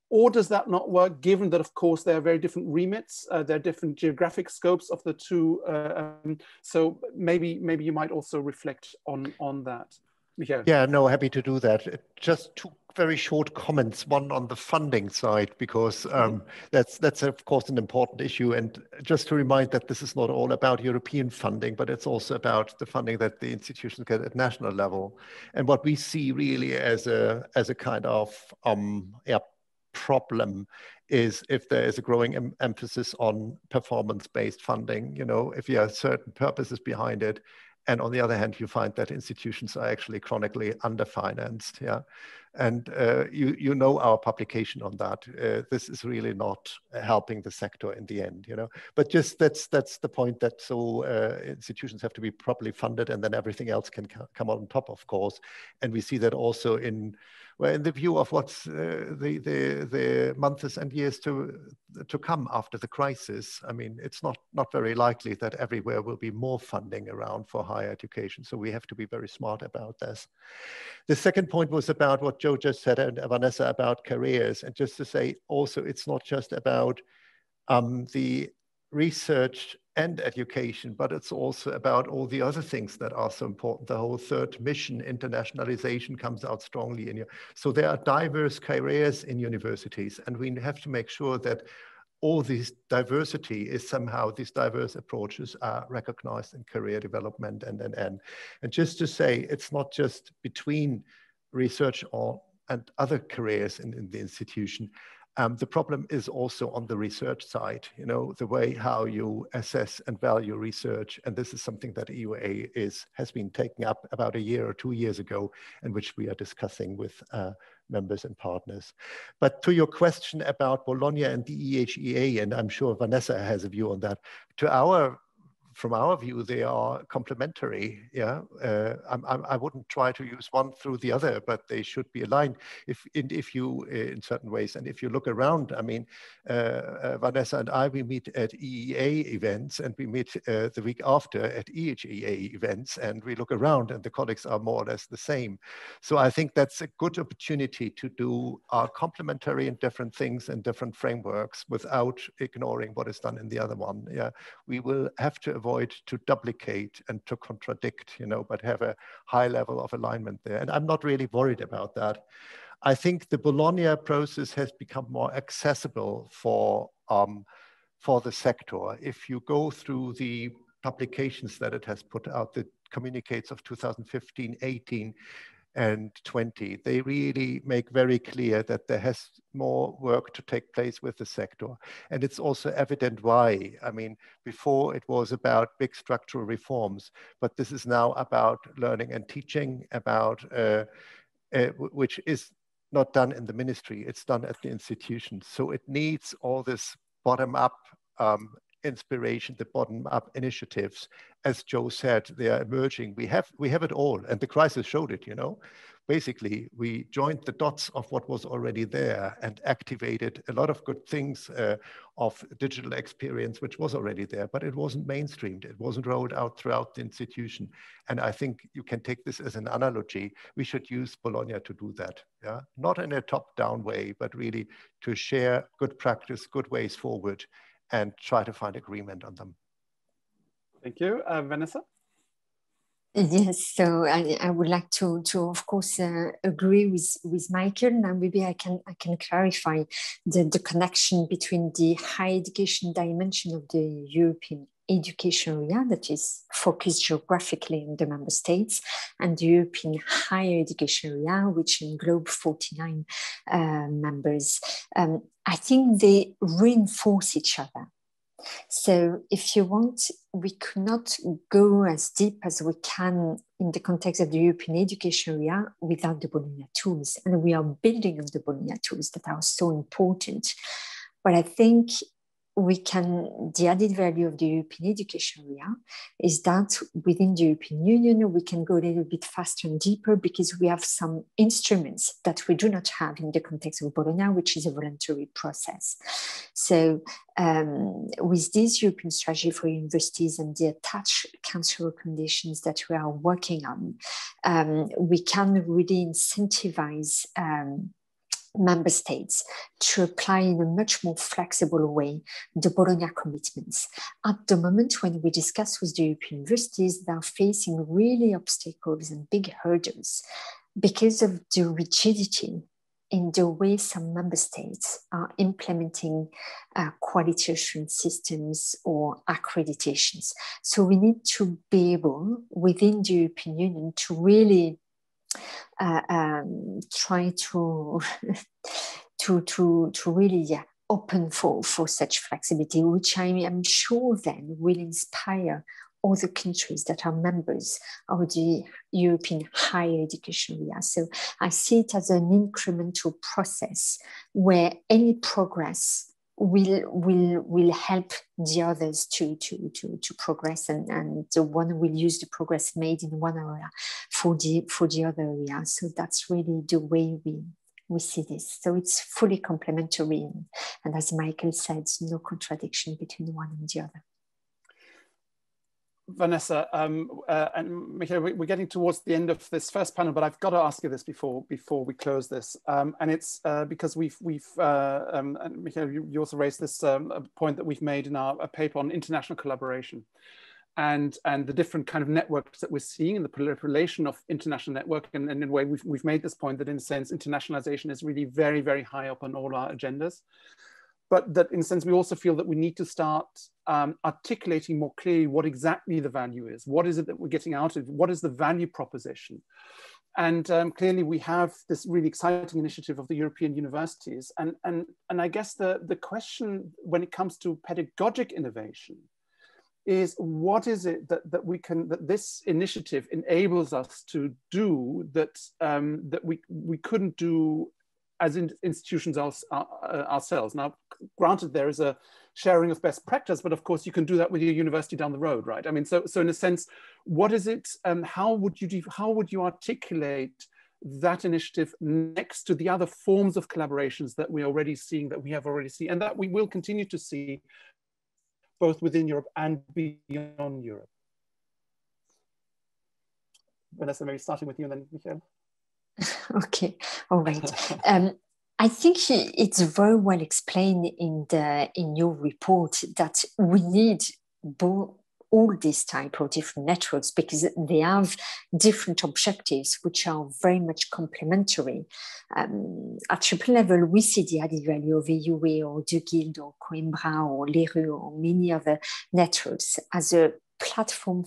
Or does that not work, given that, of course, there are very different remits, uh, there are different geographic scopes of the two. Uh, um, so maybe maybe you might also reflect on, on that. Yeah. yeah, no, happy to do that. Just two very short comments. One on the funding side, because um, that's that's of course an important issue. And just to remind that this is not all about European funding, but it's also about the funding that the institutions get at national level. And what we see really as a as a kind of um, yeah, problem is if there is a growing em emphasis on performance-based funding. You know, if you have certain purposes behind it, and on the other hand, you find that institutions are actually chronically underfinanced. Yeah, and uh, you you know our publication on that. Uh, this is really not helping the sector in the end. You know, but just that's that's the point that so uh, institutions have to be properly funded, and then everything else can come on top, of course. And we see that also in well, in the view of what's uh, the, the, the months and years to, to come after the crisis, I mean, it's not, not very likely that everywhere will be more funding around for higher education. So we have to be very smart about this. The second point was about what Jo just said and Vanessa about careers. And just to say also, it's not just about um, the research and education, but it's also about all the other things that are so important. The whole third mission, internationalization, comes out strongly in you. So there are diverse careers in universities, and we have to make sure that all this diversity is somehow these diverse approaches are recognized in career development and and and and just to say it's not just between research or and other careers in, in the institution um, the problem is also on the research side, you know, the way how you assess and value research. And this is something that EUA is, has been taking up about a year or two years ago, and which we are discussing with uh, members and partners. But to your question about Bologna and the EHEA, and I'm sure Vanessa has a view on that, to our from our view, they are complementary. Yeah, uh, I'm, I'm, I would not try to use one through the other, but they should be aligned. If in, if you uh, in certain ways, and if you look around, I mean, uh, uh Vanessa and I we meet at EEA events, and we meet uh, the week after at EHEA events, and we look around, and the colleagues are more or less the same. So I think that's a good opportunity to do our complementary and different things in different frameworks without ignoring what is done in the other one. Yeah, we will have to avoid to duplicate and to contradict, you know, but have a high level of alignment there. And I'm not really worried about that. I think the Bologna process has become more accessible for, um, for the sector. If you go through the publications that it has put out, the communiqués of 2015, 18, and 20. They really make very clear that there has more work to take place with the sector. And it's also evident why. I mean, before it was about big structural reforms, but this is now about learning and teaching, about uh, uh, which is not done in the ministry, it's done at the institution. So it needs all this bottom up um, inspiration, the bottom-up initiatives. As Jo said, they are emerging. We have we have it all, and the crisis showed it. You know, basically we joined the dots of what was already there and activated a lot of good things uh, of digital experience, which was already there, but it wasn't mainstreamed. It wasn't rolled out throughout the institution. And I think you can take this as an analogy. We should use Bologna to do that. Yeah, not in a top-down way, but really to share good practice, good ways forward and try to find agreement on them. Thank you. Uh, Vanessa? Yes, so I, I would like to, to of course, uh, agree with, with Michael. Now, maybe I can I can clarify the, the connection between the higher education dimension of the European education is focused geographically in the member states and the European higher education area, which englobe 49 uh, members. Um, I think they reinforce each other. So, if you want, we could not go as deep as we can in the context of the European education area without the Bologna tools. And we are building on the Bologna tools that are so important. But I think we can, the added value of the European education area is that within the European Union, we can go a little bit faster and deeper because we have some instruments that we do not have in the context of Bologna, which is a voluntary process. So um, with this European strategy for universities and the attached council recommendations that we are working on, um, we can really incentivize um, member states to apply in a much more flexible way the Bologna commitments. At the moment, when we discuss with the European universities, they are facing really obstacles and big hurdles because of the rigidity in the way some member states are implementing uh, quality assurance systems or accreditations. So we need to be able within the European Union to really uh, um, try to to to to really yeah, open for for such flexibility, which I am sure then will inspire all the countries that are members of the European higher education area. So I see it as an incremental process where any progress will will will help the others to to to to progress and and the one will use the progress made in one area for the for the other area. So that's really the way we we see this. So it's fully complementary. And, and as michael said no contradiction between one and the other Vanessa um, uh, and Michael, we're getting towards the end of this first panel, but I've got to ask you this before before we close this, um, and it's uh, because we've we've uh, um, and Michael, you, you, also raised this um, point that we've made in our paper on international collaboration, and and the different kind of networks that we're seeing in the proliferation of international network, and, and in a way we've we've made this point that in a sense internationalization is really very very high up on all our agendas but that in a sense we also feel that we need to start um, articulating more clearly what exactly the value is. What is it that we're getting out of? What is the value proposition? And um, clearly we have this really exciting initiative of the European universities. And, and, and I guess the, the question when it comes to pedagogic innovation is what is it that, that we can, that this initiative enables us to do that, um, that we, we couldn't do as in institutions our, uh, ourselves. Now, granted, there is a sharing of best practice, but of course you can do that with your university down the road, right? I mean, so so in a sense, what is it? Um, how would you how would you articulate that initiative next to the other forms of collaborations that we're already seeing, that we have already seen, and that we will continue to see both within Europe and beyond Europe? Vanessa, maybe starting with you and then Michael. okay, all right. Um, I think it's very well explained in the in your report that we need both all these type of different networks because they have different objectives which are very much complementary. Um, at triple level, we see the added value of EUA or the Guild or Coimbra or Leru or many other networks as a platform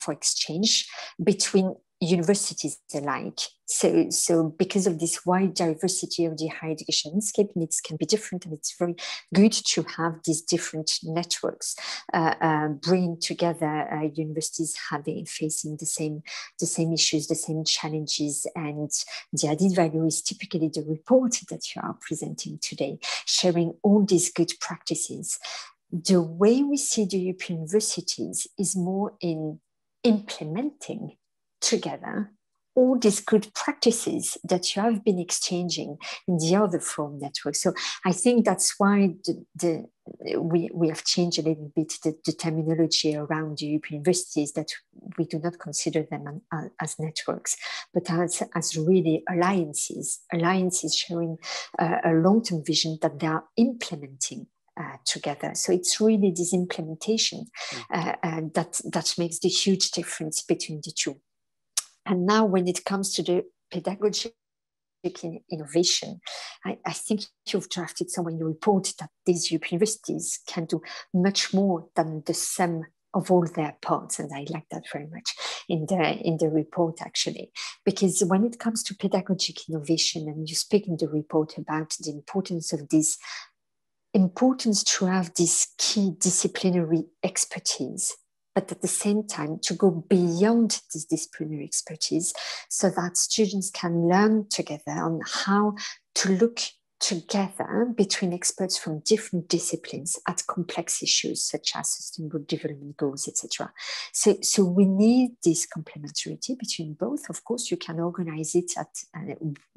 for exchange between universities alike. So, so because of this wide diversity of the higher education landscape, needs can be different, and it's very good to have these different networks uh, uh, bring together uh, universities having facing the same the same issues, the same challenges, and the added value is typically the report that you are presenting today, sharing all these good practices. The way we see the European universities is more in implementing together all these good practices that you have been exchanging in the other forum network. So I think that's why the, the we, we have changed a little bit the, the, terminology around European universities that we do not consider them an, as networks, but as, as really alliances, alliances showing uh, a long-term vision that they are implementing uh, together. So it's really this implementation mm. uh, uh, that, that makes the huge difference between the two. And now, when it comes to the pedagogic innovation, I, I, think you've drafted somewhere in your report that these universities can do much more than the sum of all their parts. And i like that very much in the in the report actually. Because when it comes to pedagogic innovation and you speak in the report about the importance of this importance to have this key disciplinary expertise but at the same time to go beyond this disciplinary expertise so that students can learn together on how to look together between experts from different disciplines at complex issues such as sustainable development goals, etc. So, so we need this complementarity between both. Of course, you can organize it at uh,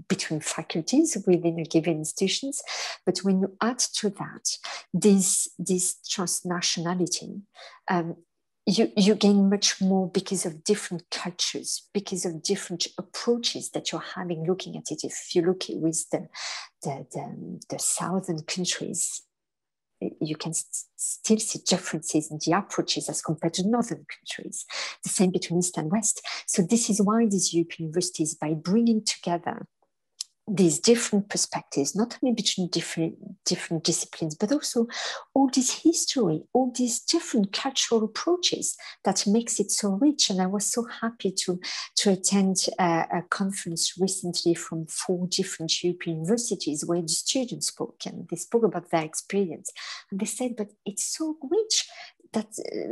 between faculties within a given institutions, but when you add to that this this transnationality, um, you, you gain much more because of different cultures, because of different approaches that you're having looking at it. If you look with the, the, the, the southern countries, eh, you can st still see differences in the approaches as compared to northern countries, the same between East and West. So this is why these European universities, by bringing together these different perspectives, not only between different different disciplines, but also all this history, all these different cultural approaches that makes it so rich. And I was so happy to to attend a, a conference recently from four different European universities where the students spoke and they spoke about their experience. And they said, but it's so rich that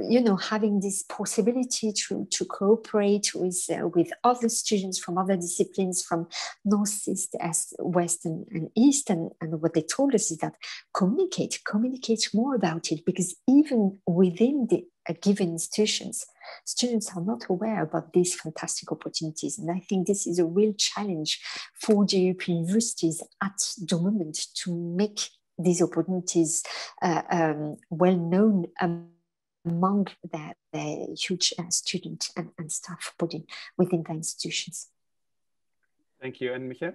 you know having this possibility to, to cooperate with uh, with other students from other disciplines from north east east west and, and east. And, and what they told us is that communicate communicate more about it because even within the uh, given institutions students are not aware about these fantastic opportunities. And i think this is a real challenge for the european universities at the moment to make these opportunities uh, um, well known um, among the, the huge uh, student and, and staff body within the institutions. Thank you. And Michael?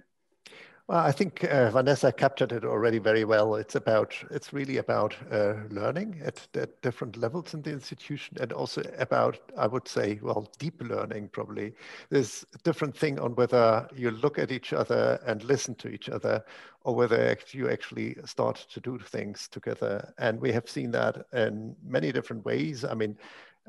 Well, I think uh, Vanessa captured it already very well. It's about, it's really about uh, learning at, at, different levels in the institution and also about, I would say, well, deep learning probably. There's a different thing on whether you look at each other and listen to each other or whether you actually start to do things together. And we have seen that in many different ways. I mean,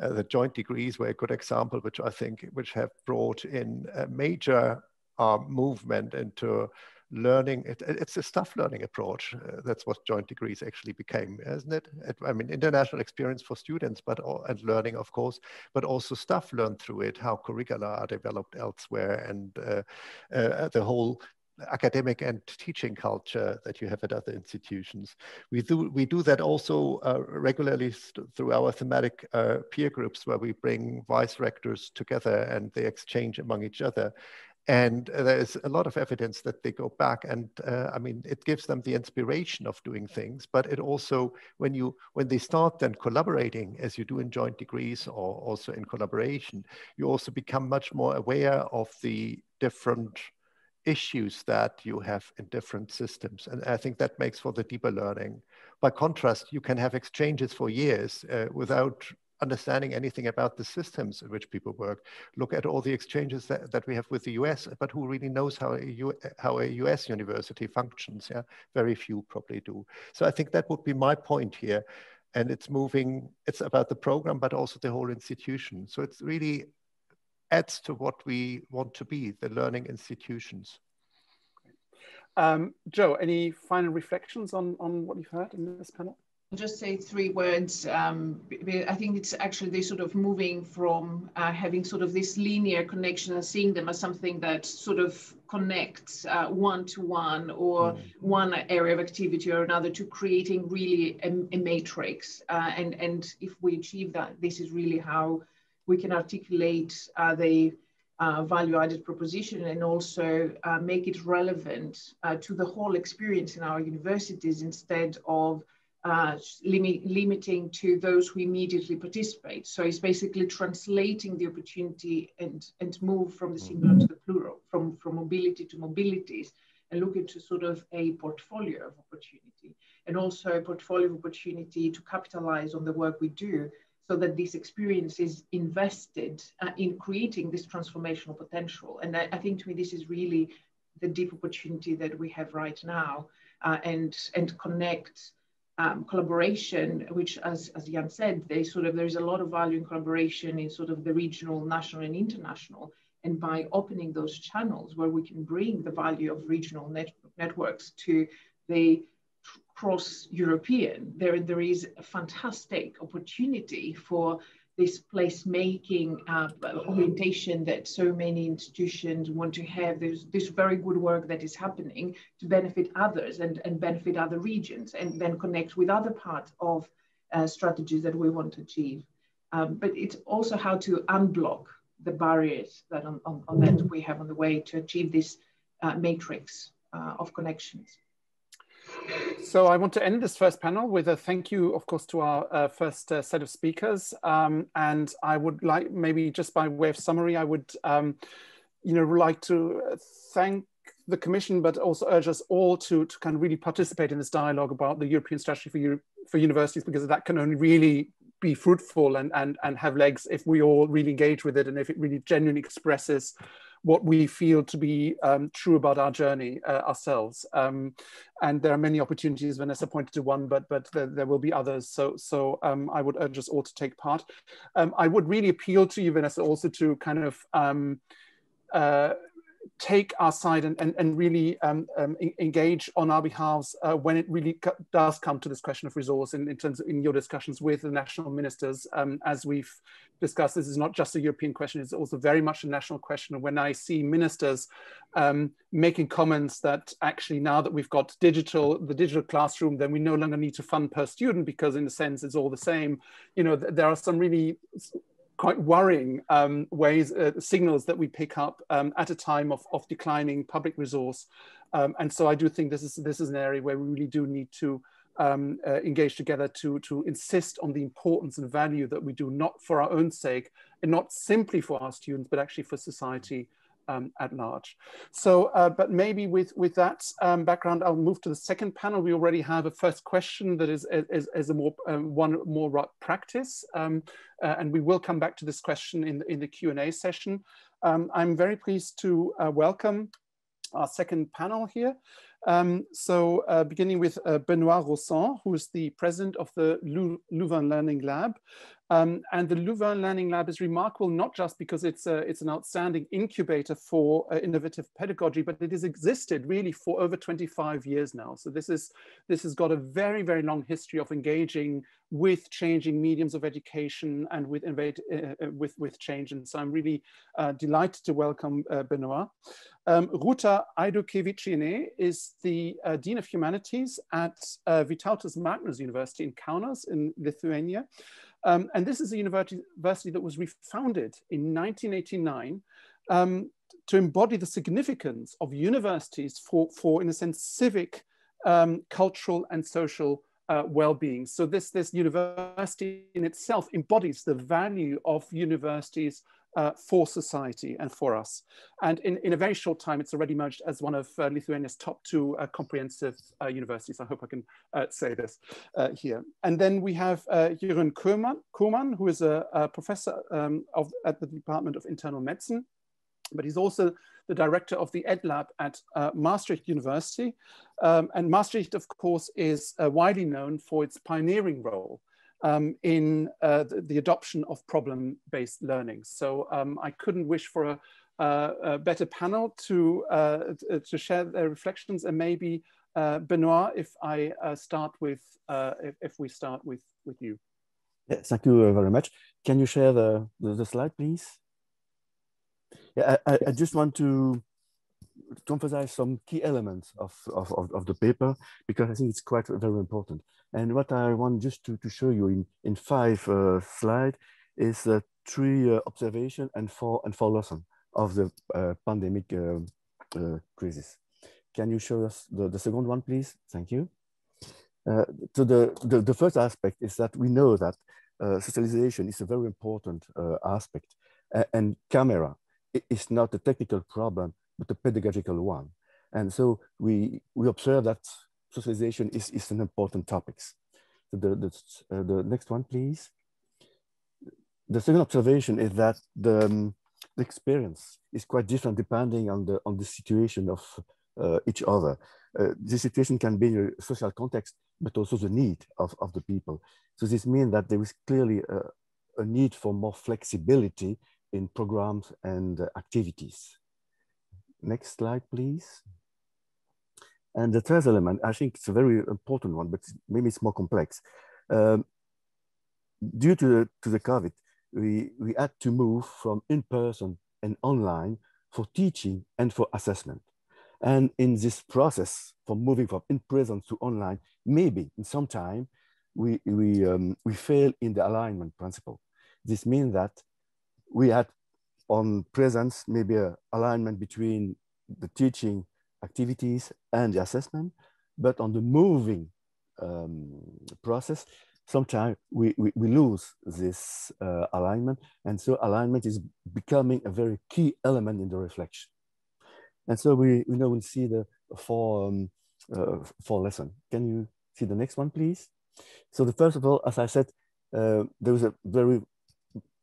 uh, the joint degrees were a good example, which I think, which have brought in a major uh, movement into learning it, it's a staff learning approach uh, that's what joint degrees actually became isn't it? it i mean international experience for students but and learning of course but also staff learn through it how curricula are developed elsewhere and uh, uh, the whole academic and teaching culture that you have at other institutions. We do, we do that also uh, regularly through our thematic uh, peer groups where we bring vice rectors together and they exchange among each other. And there's a lot of evidence that they go back and uh, I mean, it gives them the inspiration of doing things, but it also, when you, when they start then collaborating as you do in joint degrees or also in collaboration, you also become much more aware of the different issues that you have in different systems. And I think that makes for the deeper learning. By contrast, you can have exchanges for years uh, without understanding anything about the systems in which people work. Look at all the exchanges that, that we have with the US, but who really knows how a, U, how a US university functions? Yeah, very few probably do. So I think that would be my point here. And it's moving, it's about the program, but also the whole institution. So it's really adds to what we want to be, the learning institutions. Um, Jo, any final reflections on, on what you've heard in this panel? I'll just say three words. Um, I think it's actually they sort of moving from uh, having sort of this linear connection and seeing them as something that sort of connects uh, one to one or mm. one area of activity or another to creating really a, a matrix. Uh, and, and if we achieve that, this is really how we can articulate uh, the uh, value added proposition and also uh, make it relevant to the whole experience in our universities instead of uh, limit, limiting to those who immediately participate. So it's basically translating the opportunity and, and move from the singular to the plural, from, from mobility to mobilities, and look into sort of a portfolio of opportunity and also a portfolio of opportunity to capitalize on the work we do so that this experience is invested uh, in creating this transformational potential. And I, I, think to me, this is really the deep opportunity that we have right now uh, and, and connect um, collaboration, which, as, as Jan said, they sort of there's a lot of value in collaboration in sort of the regional, national, and international. And by opening those channels where we can bring the value of regional net, networks to the cross European, there, there is a fantastic opportunity for this placemaking uh, orientation that so many institutions want to have. There's this very good work that is happening to benefit others and, and benefit other regions and then connect with other parts of uh, strategies that we want to achieve. Um, but it's also how to unblock the barriers that on, on, on that we have on the way to achieve this uh, matrix uh, of connections. So I want to end this first panel with a thank you, of course, to our uh, first uh, set of speakers. Um, and I would like, maybe just by way of summary, I would, um, you know, like to thank the Commission, but also urge us all to, to kind of really participate in this dialogue about the European strategy for, for universities, because that can only really be fruitful and, and, and have legs if we all really engage with it and if it really genuinely expresses what we feel to be um, true about our journey uh, ourselves. Um, and there are many opportunities. Vanessa pointed to one, but but there, there will be others. So so um, I would urge us all to take part. Um, I would really appeal to you, Vanessa, also to kind of um, uh, take our side and, and, and really um, um, engage on our behalves uh, when it really does come to this question of resource in, in terms of in your discussions with the national ministers. Um, as we've discussed, this is not just a European question, it's also very much a national question. When I see ministers um, making comments that actually now that we've got digital, the digital classroom, then we no longer need to fund per student because in a sense it's all the same. You know, th there are some really quite worrying um, ways, uh, signals that we pick up um, at a time of, of declining public resource. Um, and so I do think this is, this is an area where we really do need to um, uh, engage together to, to insist on the importance and value that we do not for our own sake and not simply for our students, but actually for society um, at large. So, uh, but maybe with, with that um, background, I'll move to the second panel. We already have a first question that is, is, is a more, um, one more practice. Um, uh, and we will come back to this question in, in the Q&A session. Um, I'm very pleased to uh, welcome our second panel here. Um, so uh, beginning with uh, Benoit Raucent, who is the president of the Louvain Learning Lab. Um, and the Louvain Learning Lab is remarkable not just because it's, a, it's an outstanding incubator for uh, innovative pedagogy, but it has existed really for over 25 years now. So this, is, this has got a very, very long history of engaging with changing mediums of education and with, uh, uh with, with change. And so I'm really uh, delighted to welcome uh, Benoit. Um, Ruta Aidukeviciene is the uh, Dean of Humanities at Vytautas Magnus University in Kaunas in Lithuania. Um, and this is a university that was refounded in 1989 um, to embody the significance of universities for, for in a sense, civic, um, cultural, and social uh, well-being. So this, this university in itself embodies the value of universities uh, for society and for us. And in, in a very short time, it's already emerged as one of uh, Lithuania's top two uh, comprehensive uh, universities. I hope I can uh, say this uh, here. And then we have uh, Jeroen Kooman, who is a, a professor um, of, at the Department of Internal Medicine, but he's also the director of the Ed Lab at Maastricht University. Um, and Maastricht, of course, is widely known for its pioneering role um, in uh, the, adoption of problem-based learning. So um, I couldn't wish for a, a, better panel to, uh, to share their reflections and maybe uh, Benoit, if I uh, start with, uh, if, if, we start with, with you. Yeah, thank you very much. Can you share the, the, the slide, please? Yeah, I, I just want to to emphasize some key elements of, of, of, of, the paper because I think it's quite very important. And what I want just to, to show you in, in five uh, slides is uh, three uh, observation and four and four lessons of the uh, pandemic uh, uh, crisis. Can you show us the, the second one, please? Thank you. so the, the, the, first aspect is that we know that socialization is a very important aspect and camera is not a technical problem, but a pedagogical one. And so we, we observe that socialization is, is an important topic. So the, the, uh, the next one, please. The second observation is that the, um, the experience is quite different depending on the, on the situation of uh, each other. Uh, this situation can be in a social context, but also the need of, of the people. So this means that there is clearly a, a need for more flexibility in programs and activities. Next slide, please. And the third element, I think it's a very important one, but maybe it's more complex. Um, due to the, to the COVID, we, we had to move from in-person and online for teaching and for assessment. And in this process, from moving from in-person to online, maybe in some time, we, we, um, we fail in the alignment principle. This means that we had on presence, maybe a alignment between the teaching activities and the assessment, but on the moving um, process, sometimes we, we, we, lose this uh, alignment. And so alignment is becoming a very key element in the reflection. And so we, we know we'll see the four, um, uh, four lesson. Can you see the next one, please? So the first of all, as I said, uh, there is a very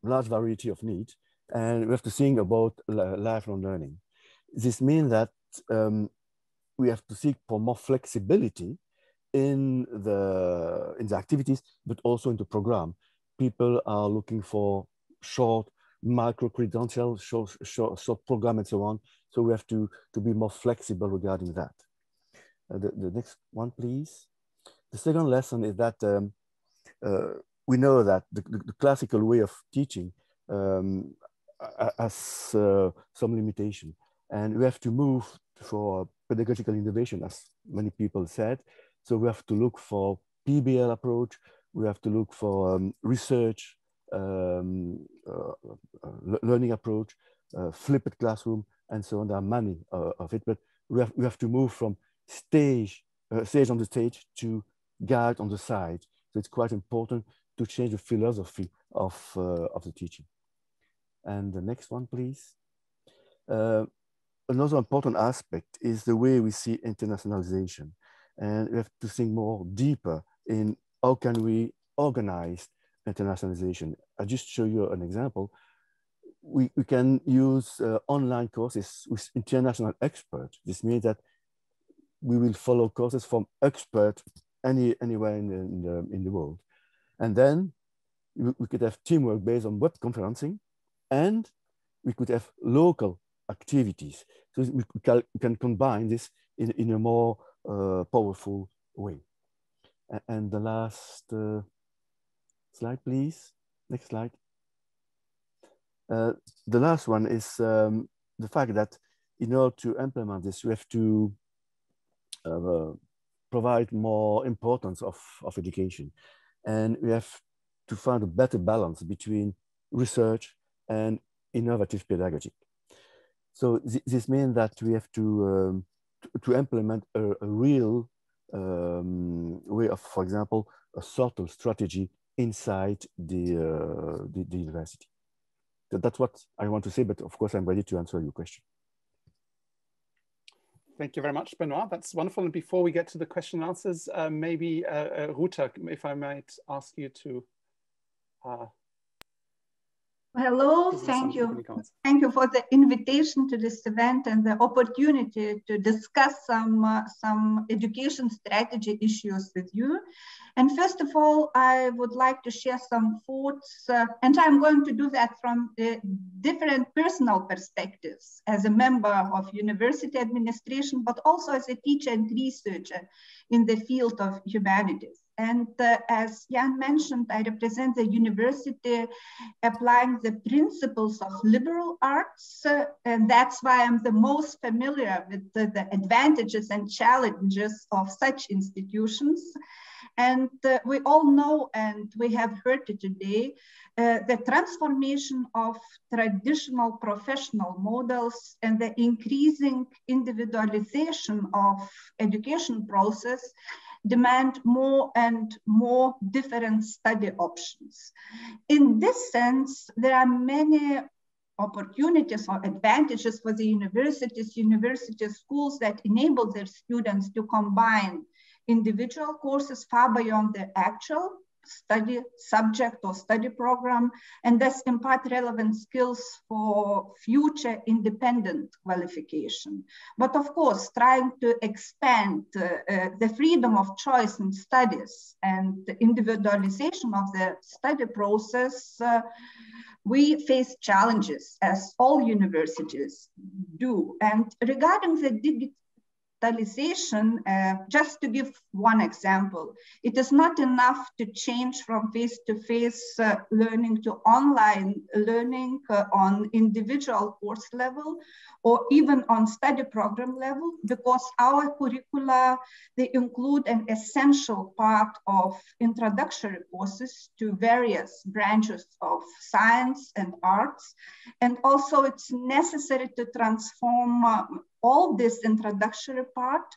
large variety of needs and we have to think about lifelong learning. This means that um, we have to seek for more flexibility in the in the activities, but also in the program. People are looking for short, micro credential, short, short, short program, and so on. So we have to, to be more flexible regarding that. Uh, the, the next one, please. The second lesson is that um, uh, we know that the, the, the, classical way of teaching um, has uh, some limitation. And we have to move for pedagogical innovation, as many people said. So we have to look for PBL approach. We have to look for um, research, um, uh, uh, learning approach, uh, flipped classroom, and so on. There are many uh, of it, but we have, we have to move from stage, uh, stage on the stage to guide on the side. So it's quite important to change the philosophy of, of the teaching. And the next one, please. Uh, another important aspect is the way we see internationalization. And we have to think more deeper in how can we organize internationalization. I just show you an example. We, we can use uh, online courses with international experts. This means that we will follow courses from experts any, anywhere in the, in the, in the world. And then we could have teamwork based on web conferencing and we could have local activities. So we, can, we can combine this in, in a more uh, powerful way. And the last uh, slide, please. Next slide. Uh, the last one is um, the fact that in order to implement this, we have to uh, provide more importance of, of education. And we have to find a better balance between research and innovative pedagogy. So th this means that we have to, um, to, implement a, a real um, way of, for example, a sort of strategy inside the, uh, the, the, university. So that's what I want to say, but of course I'm ready to answer your question. Thank you very much, Benoit. That's wonderful. And before we get to the question and answers, uh, maybe uh, uh Ruta, if I might ask you to uh, Hello, thank you. Thank you for the invitation to this event and the opportunity to discuss some, uh, some education strategy issues with you. And first of all, I would like to share some thoughts, uh, and I'm going to do that from different personal perspectives as a member of university administration, but also as a teacher and researcher in the field of humanities. And uh, as Jan mentioned, I represent the university applying the principles of liberal arts. Uh, and that's why I'm the most familiar with the, the advantages and challenges of such institutions. And uh, we all know, and we have heard today, uh, the transformation of traditional professional models and the increasing individualization of education process demand more and more different study options. In this sense, there are many opportunities or advantages for the universities, university schools that enable their students to combine individual courses far beyond the actual study subject or study program, and thus impart relevant skills for future independent qualification. But of course, trying to expand uh, uh, the freedom of choice in studies and the individualization of the study process, uh, we face challenges as all universities do. And regarding the digitalization, uh, just to give one example, it is not enough to change from face-to-face uh, learning to online learning uh, on individual course level or even on study program level because our curricula, they include an essential part of introductory courses to various branches of science and arts. And also it's necessary to transform uh, all this introductory part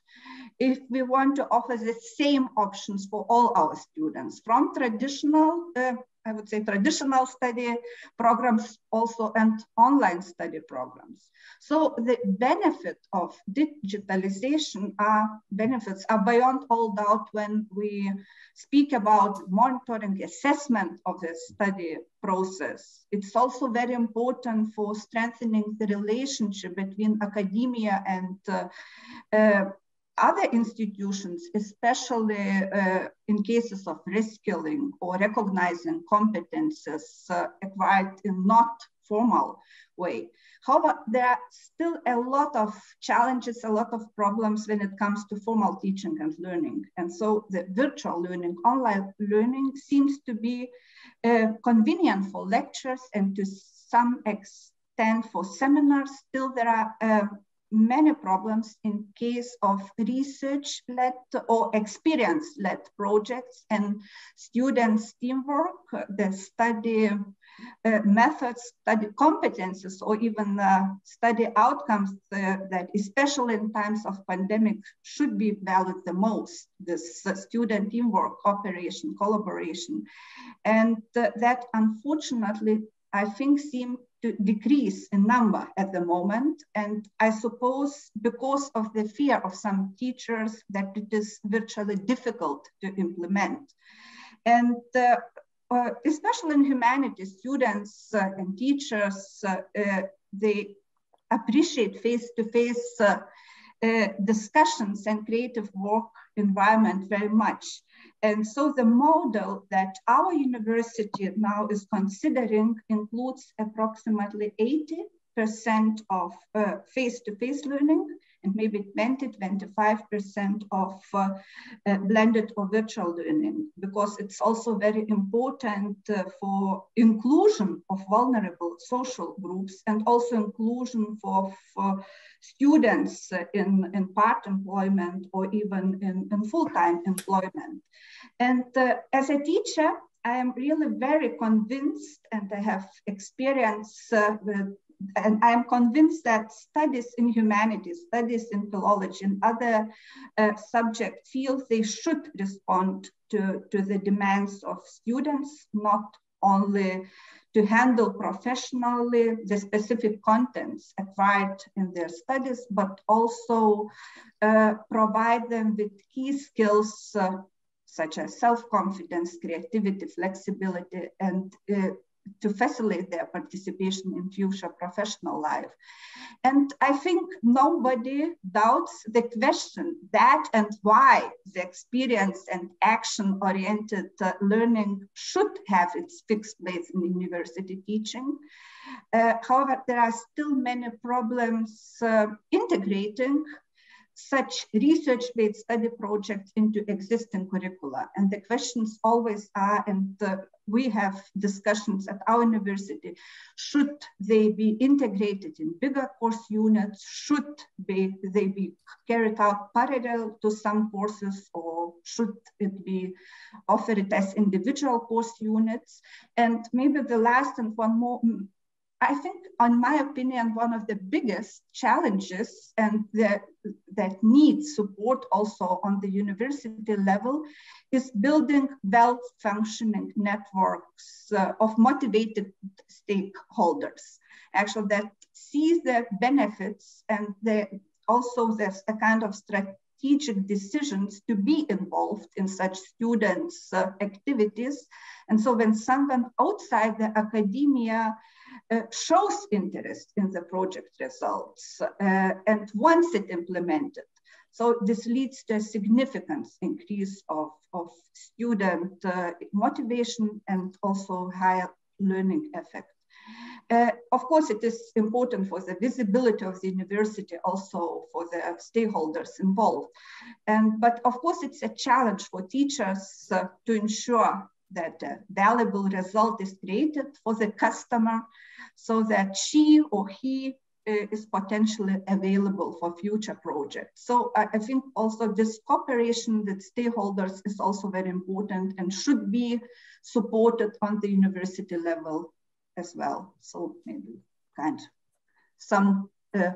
if we want to offer the same options for all our students from traditional uh, I would say traditional study programs also and online study programs. So the benefit of digitalization are benefits are beyond all doubt when we speak about monitoring assessment of the study process. It's also very important for strengthening the relationship between academia and uh, uh, other institutions, especially uh, in cases of reskilling or recognizing competences uh, acquired in not formal way. However, there are still a lot of challenges, a lot of problems when it comes to formal teaching and learning. And so the virtual learning, online learning seems to be uh, convenient for lectures and to some extent for seminars. Still, there are uh, many problems in case of research-led or experience-led projects and students' teamwork, the study uh, methods, study competences, or even uh, study outcomes uh, that, especially in times of pandemic, should be valued the most, this uh, student teamwork, cooperation, collaboration. And uh, that unfortunately, I think seem to decrease in number at the moment. And I suppose because of the fear of some teachers that it is virtually difficult to implement. And uh, uh, especially in humanities, students uh, and teachers, uh, uh, they appreciate face-to-face -face, uh, discussions and creative work environment very much. And so the model that our university now is considering includes approximately 80% of uh, face-to-face -face learning and maybe 20, 25% of uh, uh, blended or virtual learning, because it's also very important uh, for inclusion of vulnerable social groups and also inclusion for, for students in, in part employment or even in, in full-time employment. And uh, as a teacher, I am really very convinced and I have experience uh, with and I am convinced that studies in humanities, studies in philology, and other uh, subject fields, they should respond to, to the demands of students, not only to handle professionally the specific contents acquired in their studies, but also uh, provide them with key skills uh, such as self-confidence, creativity, flexibility, and uh, to facilitate their participation in future professional life. And I think nobody doubts the question that and why the experience and action oriented uh, learning should have its fixed place in university teaching. Uh, however, there are still many problems uh, integrating such research-based study projects into existing curricula. And the questions always are, and uh, we have discussions at our university, should they be integrated in bigger course units? Should be, they be carried out parallel to some courses or should it be offered as individual course units? And maybe the last and one more I think, in my opinion, one of the biggest challenges and the, that needs support also on the university level is building well-functioning networks uh, of motivated stakeholders, actually that sees the benefits and the, also there's a kind of strategic decisions to be involved in such students' uh, activities. And so when someone outside the academia uh, shows interest in the project results uh, and wants it implemented. So this leads to a significant increase of, of student uh, motivation and also higher learning effect. Uh, of course, it is important for the visibility of the university, also for the stakeholders involved. And, but of course, it's a challenge for teachers uh, to ensure that valuable result is created for the customer so that she or he uh, is potentially available for future projects. So I, think also this cooperation with stakeholders is also very important and should be supported on the university level as well. So maybe kind of some uh,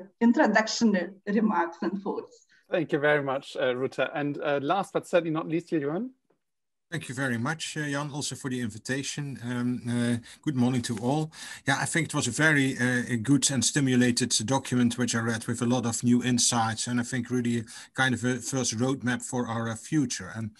remarks and thoughts. Thank you very much, uh, Ruta. And uh, last but certainly not least, Johan. Thank you very much, uh, Jan, also for the invitation. Um, uh, good morning to all. Yeah, I think it was a very uh, good and stimulated document which I read with a lot of new insights and I think really kind of a first roadmap for our future. And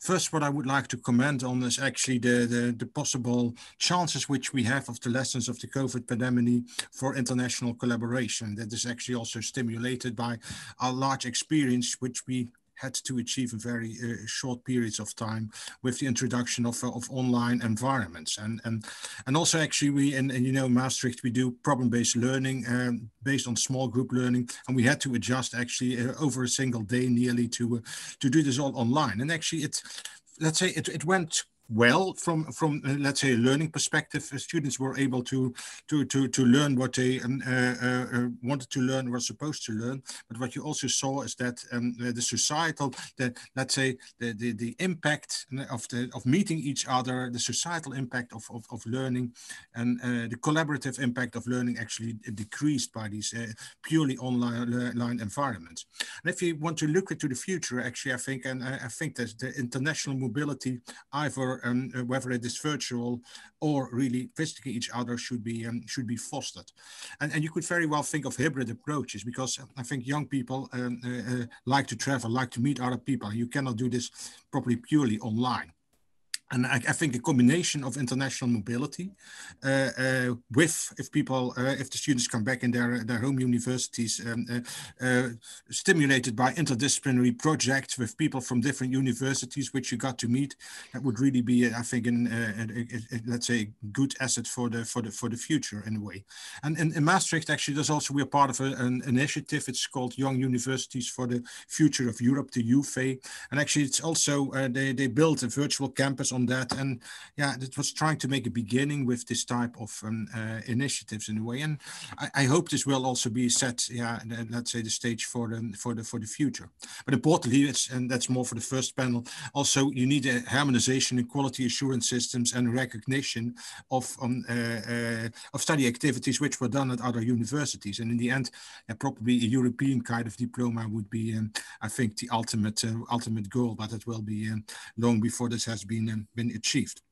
first, what I would like to comment on is actually the, the, the possible chances which we have of the lessons of the COVID pandemic for international collaboration. That is actually also stimulated by our large experience which we had to achieve in very uh, short periods of time with the introduction of, of online environments. And, and, and also actually we, and, and you know, Maastricht, we do problem-based learning um, based on small group learning. And we had to adjust actually uh, over a single day nearly to, uh, to do this all online. And actually it's, let's say it, it went well from from uh, let's say a learning perspective uh, students were able to to to to learn what they um, uh, uh, uh wanted to learn were supposed to learn. But what you also saw is that um, the societal the let's say the, the the impact of the of meeting each other the societal impact of of, of learning and uh, the collaborative impact of learning actually decreased by these purely online environments. And if you want to look into the future actually i think and i, I think that the international mobility either um, whether it is virtual or really visiting each other should be um, should be fostered. And, and you could very well think of hybrid approaches because I think young people um, uh, uh, like to travel, like to meet other people. You cannot do this properly purely online and I, I, think a combination of international mobility uh, uh, with if people uh, if the students come back in their their home universities um, uh, uh, stimulated by interdisciplinary projects with people from different universities which you got to meet that would really be I think uh, a, a, a, let's say good asset for the for the for the future in a way. And in, in Maastricht actually there's also we're part of an initiative. It's called Young Universities for the Future of Europe the YUFE and actually it's also they, they built a virtual campus on on that. And yeah, it was trying to make a beginning with this type of um, uh, initiatives in a way. And I, I, hope this will also be set, yeah, let's say the stage for the for the for the future. But importantly, it's and that's more for the first panel. Also, you need a harmonization in quality assurance systems and recognition of um, uh, uh, of study activities which were done at other universities. And in the end, probably a European kind of diploma would be, um, I think, the ultimate uh, ultimate goal. But it will be um, long before this has been um, been achieved.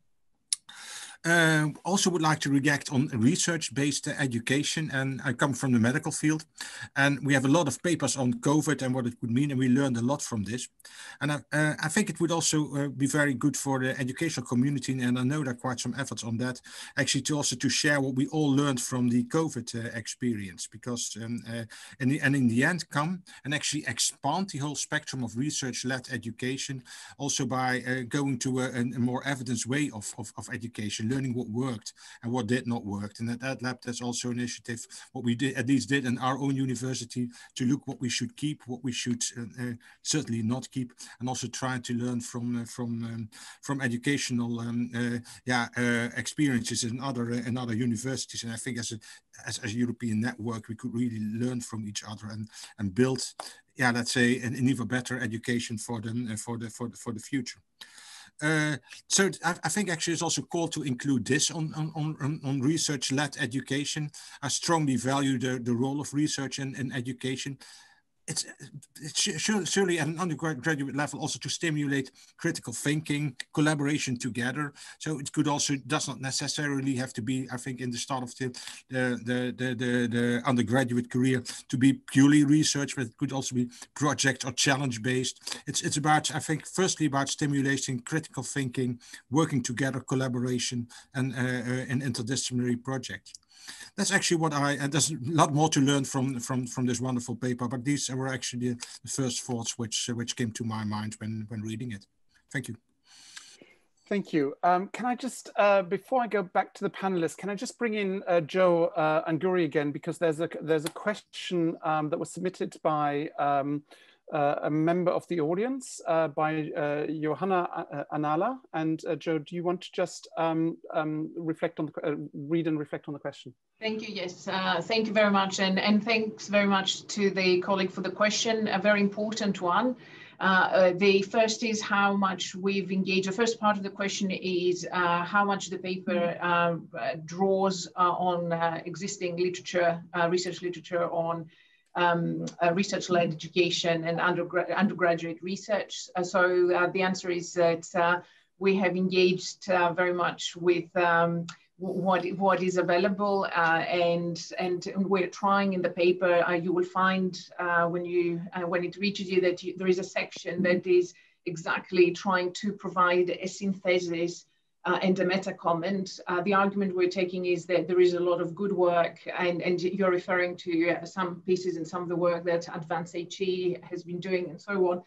Uh, also would like to react on research-based education and I come from the medical field and we have a lot of papers on COVID and what it would mean and we learned a lot from this. And I, uh, I think it would also uh, be very good for the educational community and I know there are quite some efforts on that actually to also to share what we all learned from the COVID uh, experience because um, uh, in the, and in the end come and actually expand the whole spectrum of research-led education also by uh, going to a, a, more evidence way of, of, of education learning what worked and what did not work. And at that lab, that's also initiative, what we did, at least did in our own university, to look what we should keep, what we should uh, uh, certainly not keep, and also try to learn from uh, from um, from educational um, uh, yeah experiences in other in other universities. And I think as a as, as a European network, we could really learn from each other and and build yeah, let's say an, an even better education for them for the for the, for the future. Uh, so I, I, think actually it's also called to include this on, on, on, on research-led education. I strongly value the, the role of research in, in education it's, it's surely at an undergraduate level also to stimulate critical thinking, collaboration together. So it could also does not necessarily have to be, I think, in the start of the the the the, the, the undergraduate career to be purely research, but it could also be project or challenge based. It's it's about I think firstly about stimulating critical thinking, working together, collaboration, and uh, uh, in interdisciplinary projects that's actually what I, and there's a lot more to learn from, from, from this wonderful paper, but these were actually the first thoughts which, which came to my mind when, when reading it. Thank you. Thank you. Um, can I just, uh, before I go back to the panelists, can I just bring in uh, Jo uh, Angouri again, because there's a, there's a question um, that was submitted by um, a member of the audience uh, by uh, Johanna uh, Anala. And uh, Jo, do you want to just um, um, reflect on the, uh, read and reflect on the question? Thank you. Yes, thank you very much. And, and thanks very much to the colleague for the question, a very important one. the first is how much we've engaged. The first part of the question is how much the paper draws on existing literature, research literature on um, uh, research-led education and undergra undergraduate research. Uh, so uh, the answer is that uh, we have engaged uh, very much with um, what what is available uh, and and we're trying in the paper. you will find when you when it reaches you that you, there is a section that is exactly trying to provide a synthesis uh, and a meta comment. Uh, the argument we're taking is that there is a lot of good work, and, and you're referring to uh, some pieces and some of the work that Advance HE has been doing and so on.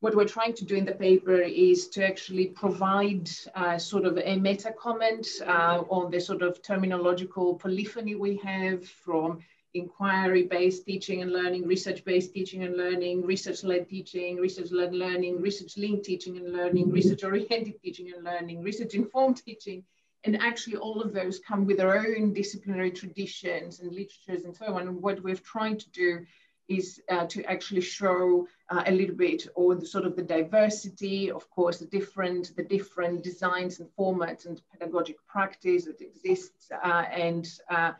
what we're trying to do in the paper is to actually provide uh, sort of a meta comment uh, on the sort of terminological polyphony we have from inquiry-based teaching and learning, research-based teaching and learning, research-led teaching, research-led learning, research-linked teaching and learning, research-oriented teaching and learning, research-informed teaching. And actually all of those come with their own disciplinary traditions and literatures and so on. And what we're trying to do is uh, to actually show uh, a little bit or the sort of the diversity, of course, the different the different designs and formats and pedagogic practice that exists, uh, and uh,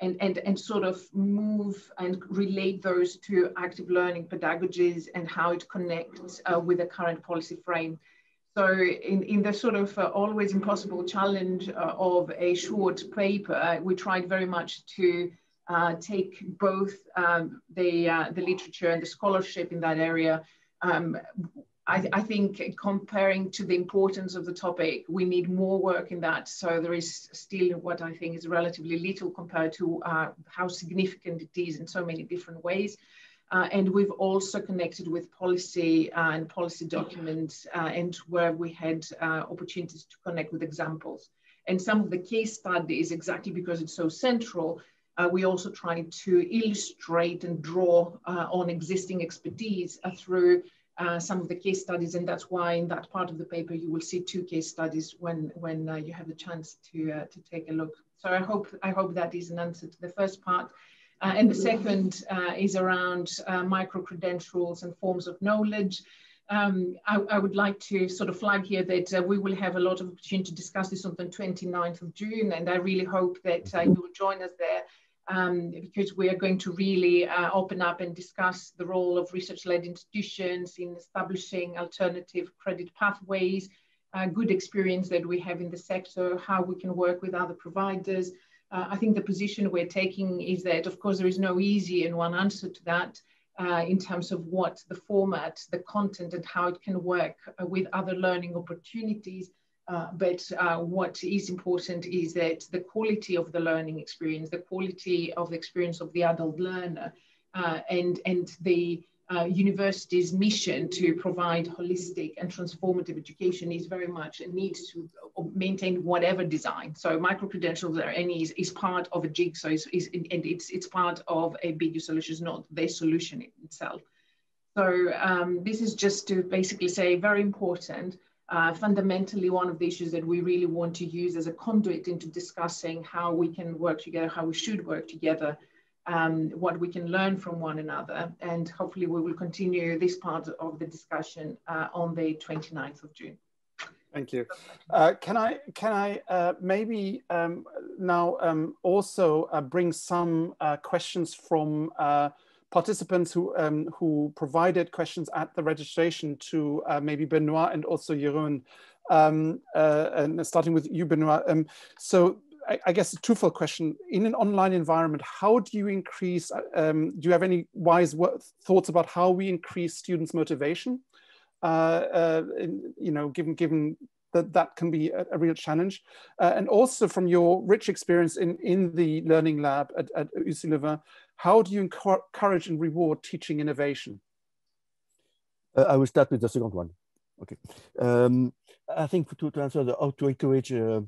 and and and sort of move and relate those to active learning pedagogies and how it connects uh, with the current policy frame. So in, in the sort of uh, always impossible challenge of a short paper, we tried very much to uh, take both um, the, uh, the literature and the scholarship in that area. Um, I, I, think comparing to the importance of the topic, we need more work in that. So there is still what I think is relatively little compared to uh, how significant it is in so many different ways. Uh, and we've also connected with policy uh, and policy documents uh, and where we had uh, opportunities to connect with examples. And some of the case studies, exactly because it's so central, uh, we also try to illustrate and draw uh, on existing expertise uh, through uh, some of the case studies, and that's why in that part of the paper you will see two case studies when when uh, you have the chance to uh, to take a look. So I hope I hope that is an answer to the first part. and the second is around micro credentials and forms of knowledge. Um, I, I, would like to sort of flag here that uh, we will have a lot of opportunity to discuss this on the 29th of June, and I really hope that uh, you will join us there um, because we are going to really uh, open up and discuss the role of research-led institutions in establishing alternative credit pathways, uh, good experience that we have in the sector, how we can work with other providers. Uh, I think the position we're taking is that, of course, there is no easy and one answer to that uh, in terms of what the format, the content, and how it can work uh, with other learning opportunities. Uh, but uh, what is important is that the quality of the learning experience, the quality of the experience of the adult learner, uh, and, and the uh, university's mission to provide holistic and transformative education is very much a need to maintain whatever design. So micro-credentials are any is, is, part of a jigsaw, is, is, and it's, it's part of a bigger solution, it's not the solution itself. So um, this is just to basically say very important uh, fundamentally one of the issues that we really want to use as a conduit into discussing how we can work together, how we should work together, um, what we can learn from one another. And hopefully we will continue this part of the discussion uh, on the 29th of June. Thank you. Uh, can I can I uh, maybe um, now um, also uh, bring some questions from participants who, um, who provided questions at the registration to uh, maybe Benoit and also Jeroen, um, uh, and starting with you, Benoit. Um, so I, I, guess a twofold question. In an online environment, how do you increase, um, do you have any wise thoughts about how we increase students' motivation? Uh, uh, in, you know, given, given that that can be a, a real challenge. Uh, and also from your rich experience in, in the learning lab at, at UCLouvain, how do you encourage and reward teaching innovation? Uh, I will start with the second one. Okay. Um, I think to, to answer the how to encourage, uh,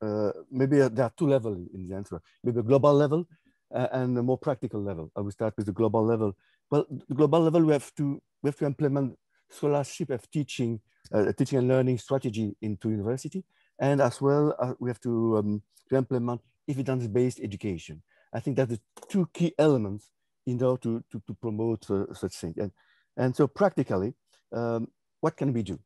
uh, maybe there are two levels in the answer. Maybe a global level uh, and a more practical level. I will start with the global level. Well, the global level, we have to we have to implement scholarship of teaching, uh, teaching and learning strategy into university, and as well uh, we have to um, to implement evidence-based education. I think that's the two key elements in order to, to, to promote uh, such thing. And, and so practically, um, what can we do?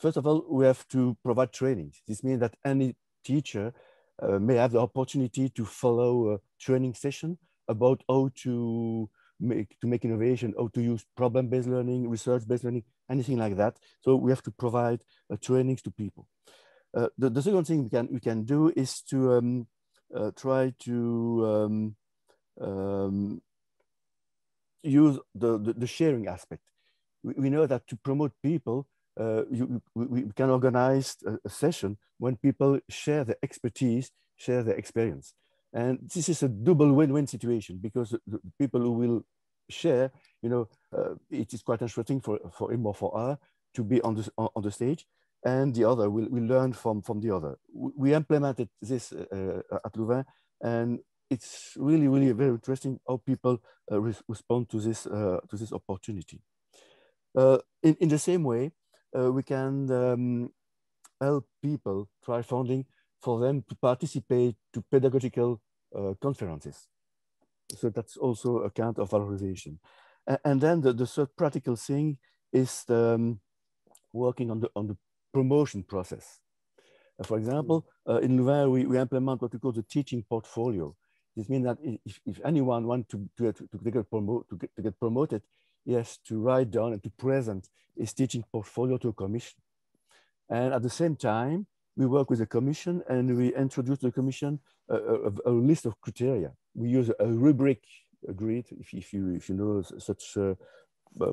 First of all, we have to provide trainings. This means that any teacher uh, may have the opportunity to follow a training session about how to make, to make innovation, how to use problem-based learning, research-based learning, anything like that. So we have to provide uh, trainings to people. Uh, the, the second thing we can, we can do is to um, uh, try to um, um, use the, the, the, sharing aspect. We, we, know that to promote people, uh, you, we, we, can organize a, a, session when people share their expertise, share their experience. And this is a double win-win situation because the people who will share, you know, uh, it is quite interesting for, for him or for her to be on the, on the stage and the other will, will learn from, from the other. We implemented this uh, at Louvain and it's really, really very interesting how people uh, re respond to this, uh, to this opportunity. Uh, in, in the same way, uh, we can um, help people try funding for them to participate to pedagogical uh, conferences. So that's also a kind of valorization. And, and then the, the third practical thing is the, um, working on the, on the promotion process. Uh, for example, uh, in Louvain, we, we implement what we call the teaching portfolio. This means that if, if anyone wants to, to, to, get promote, to, get, to get promoted, he has to write down and to present his teaching portfolio to a commission. And at the same time, we work with the commission and we introduce the commission a, a, a list of criteria. We use a rubric grid, if, if, you, if you know such uh,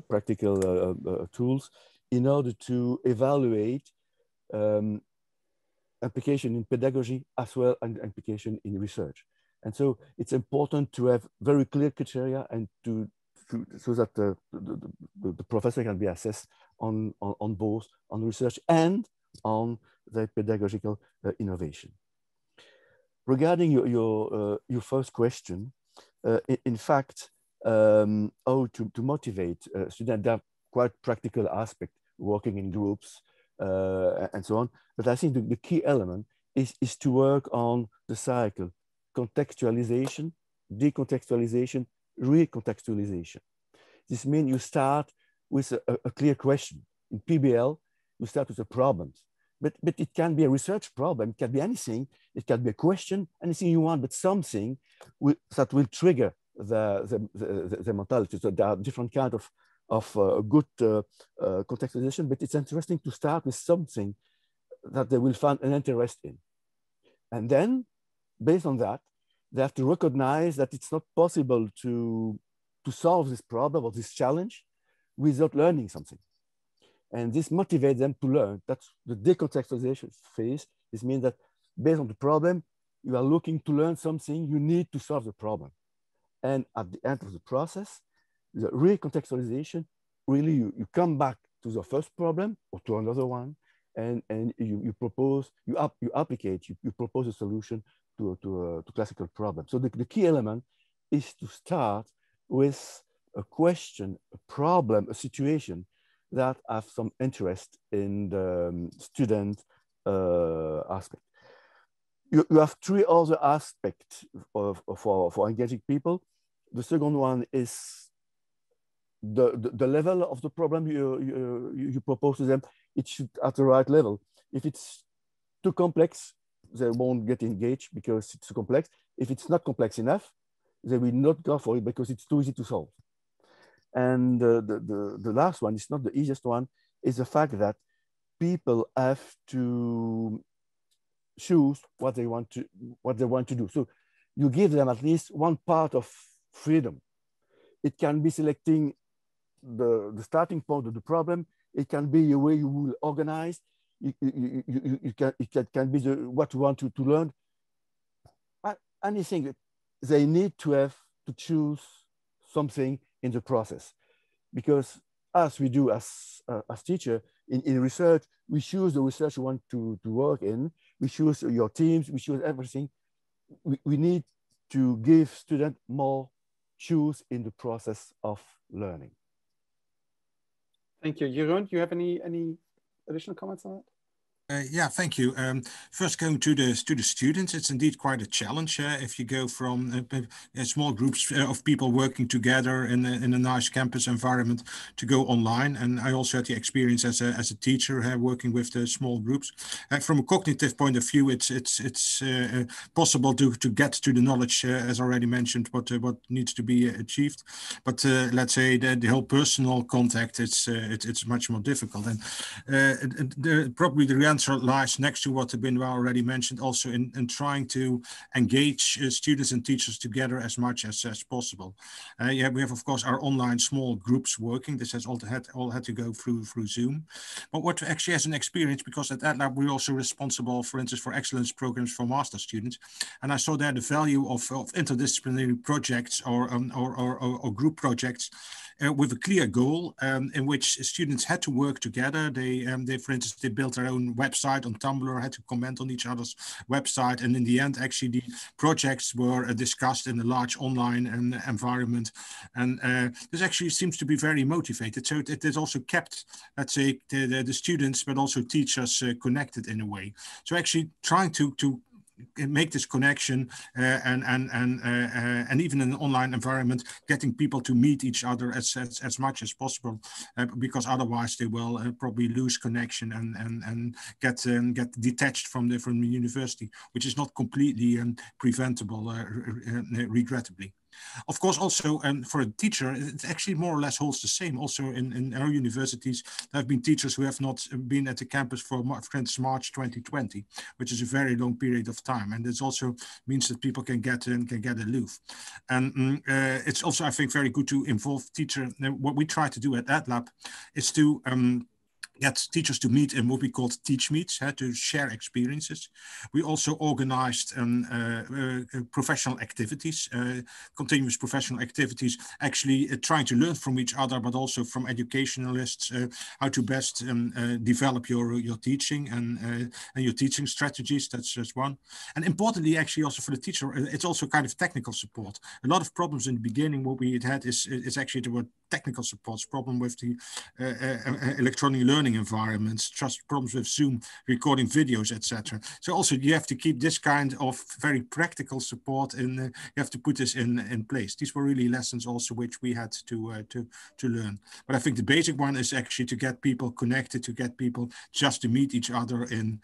practical uh, uh, tools, in order to evaluate um, application in pedagogy as well as application in research. And so it's important to have very clear criteria and to, to so that the, the, the, professor can be assessed on, on, on, both on research and on the pedagogical uh, innovation. Regarding your, your, uh, your first question, uh, in, fact, um, how to, to motivate uh, students, there are quite practical aspect, working in groups uh, and so on. But I think the, the key element is, is to work on the cycle contextualization, decontextualization, recontextualization. This means you start with a, a, clear question. In PBL, you start with a problem, but, but it can be a research problem. It can be anything. It can be a question, anything you want, but something will, that will trigger the, the, the, the mentality. So there are different kind of, of uh, good uh, uh, contextualization, but it's interesting to start with something that they will find an interest in. And then based on that, they have to recognize that it's not possible to, to solve this problem or this challenge without learning something. And this motivates them to learn. That's the decontextualization phase. This means that based on the problem, you are looking to learn something, you need to solve the problem. And at the end of the process, the recontextualization, really you, you come back to the first problem or to another one, and, and you, you propose, you, up, you applicate, you, you propose a solution to, to, uh, to classical problem. So the, the key element is to start with a question, a problem, a situation that have some interest in the um, student uh, aspect. You, you have three other aspects of, of, for, for engaging people. The second one is the, the, level of the problem you, you, you propose to them, it should at the right level. If it's too complex, they won't get engaged because it's too complex. If it's not complex enough, they will not go for it because it's too easy to solve. And uh, the, the, the last one is not the easiest one, is the fact that people have to choose what they want to what they want to do. So you give them at least one part of freedom. It can be selecting the, the starting point of the problem. It can be a way you will organize you, you, you, you can, it can, can be the, what you want to, to learn. Anything, they need to have to choose something in the process. Because as we do as, uh, as teacher, in, in research, we choose the research you want to, to work in, we choose your teams, we choose everything. We, we need to give students more choose in the process of learning. Thank you. Jeroen, do you have any, any additional comments on that? Uh, yeah, thank you. Um, first, going to the to the students, it's indeed quite a challenge uh, if you go from uh, small groups uh, of people working together in a, in a nice campus environment to go online. And I also had the experience as a as a teacher uh, working with the small groups. Uh, from a cognitive point of view, it's it's it's possible to to get to the knowledge, as already mentioned, what what needs to be achieved. But let's say the, the whole personal contact, it's it's it's much more difficult. And the, probably the answer lies next to what Benoit already mentioned, also in, in trying to engage uh, students and teachers together as much as, as possible. Uh, yeah, we have, of course, our online small groups working. This has all had, all had to go through, through Zoom. But what actually has an experience, because at EdLab, we're also responsible, for instance, for excellence programs for master students. And I saw there the value of, of interdisciplinary projects or, um, or, or, or, group projects uh, with a clear goal um, in which students had to work together. They, um, they, for instance, they built their own website on Tumblr, had to comment on each other's website. And in the end, actually, the projects were uh, discussed in a large online and, environment. And uh, this actually seems to be very motivated. So it, it has also kept, let's say, the, the, the students, but also teachers uh, connected in a way. So actually trying to, to make this connection uh, and and and uh, uh, and even in an online environment, getting people to meet each other as as, as much as possible, because otherwise they will probably lose connection and and and get um, get detached from the from the university, which is not completely um, preventable, regrettably. Of course, also um, for a teacher, it actually more or less holds the same. Also in, in our universities, there have been teachers who have not been at the campus for, for March 2020, which is a very long period of time. And this also means that people can get and can get aloof. And um, uh, it's also, I think, very good to involve teacher. What we try to do at EdLab is to um, get teachers to meet in what we called teach meets uh, to share experiences. We also organized um, uh, uh, professional activities, uh, continuous professional activities, actually uh, trying to learn from each other, but also from educationalists, uh, how to best um, develop your, your teaching and, and your teaching strategies. That's just one. And importantly, actually also for the teacher, it's also kind of technical support. A lot of problems in the beginning, what we had is, is actually there were technical supports, problem with the electronic learning learning environments, trust problems with Zoom, recording videos, etc. So also you have to keep this kind of very practical support and uh, you have to put this in, in place. These were really lessons also which we had to, uh, to, to learn. But I think the basic one is actually to get people connected, to get people just to meet each other in,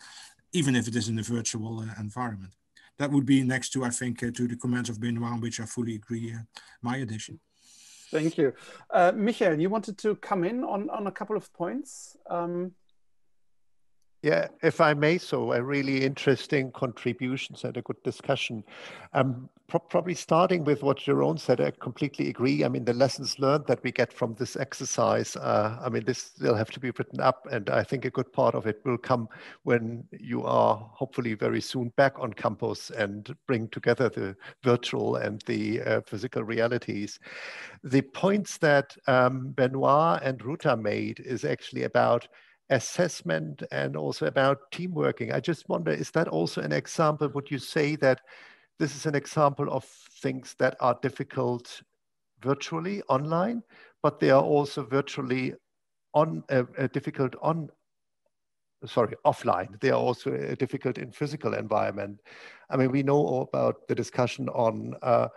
even if it is in a virtual uh, environment. That would be next to, I think, uh, to the comments of Benoit, which I fully agree, uh, my addition. Thank you. Uh, Michael, you wanted to come in on, on a couple of points. Um, yeah, if I may, so a really interesting contributions and a good discussion. Um, pro probably starting with what Jeroen said, I completely agree. I mean, the lessons learned that we get from this exercise, uh, I mean, this will have to be written up. And I think a good part of it will come when you are hopefully very soon back on campus and bring together the virtual and the uh, physical realities. The points that um, Benoit and Ruta made is actually about assessment and also about team working. I just wonder, is that also an example? Would you say that this is an example of things that are difficult virtually online, but they are also virtually on uh, uh, difficult on sorry offline they are also uh, difficult in physical environment i mean we know about the discussion on uh,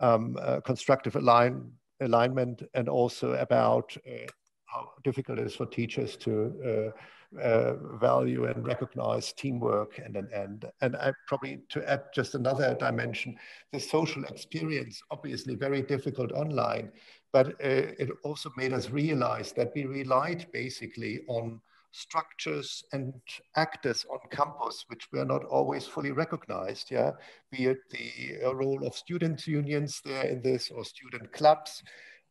um, uh, constructive align, alignment and also about uh, how difficult it is for teachers to uh, uh, value and recognize teamwork. And and and and I probably to add just another dimension, the social experience obviously very difficult online, but uh, it also made us realize that we relied basically on structures and actors on campus which were not always fully recognized yeah? Be it the uh, role of student unions there in this or student clubs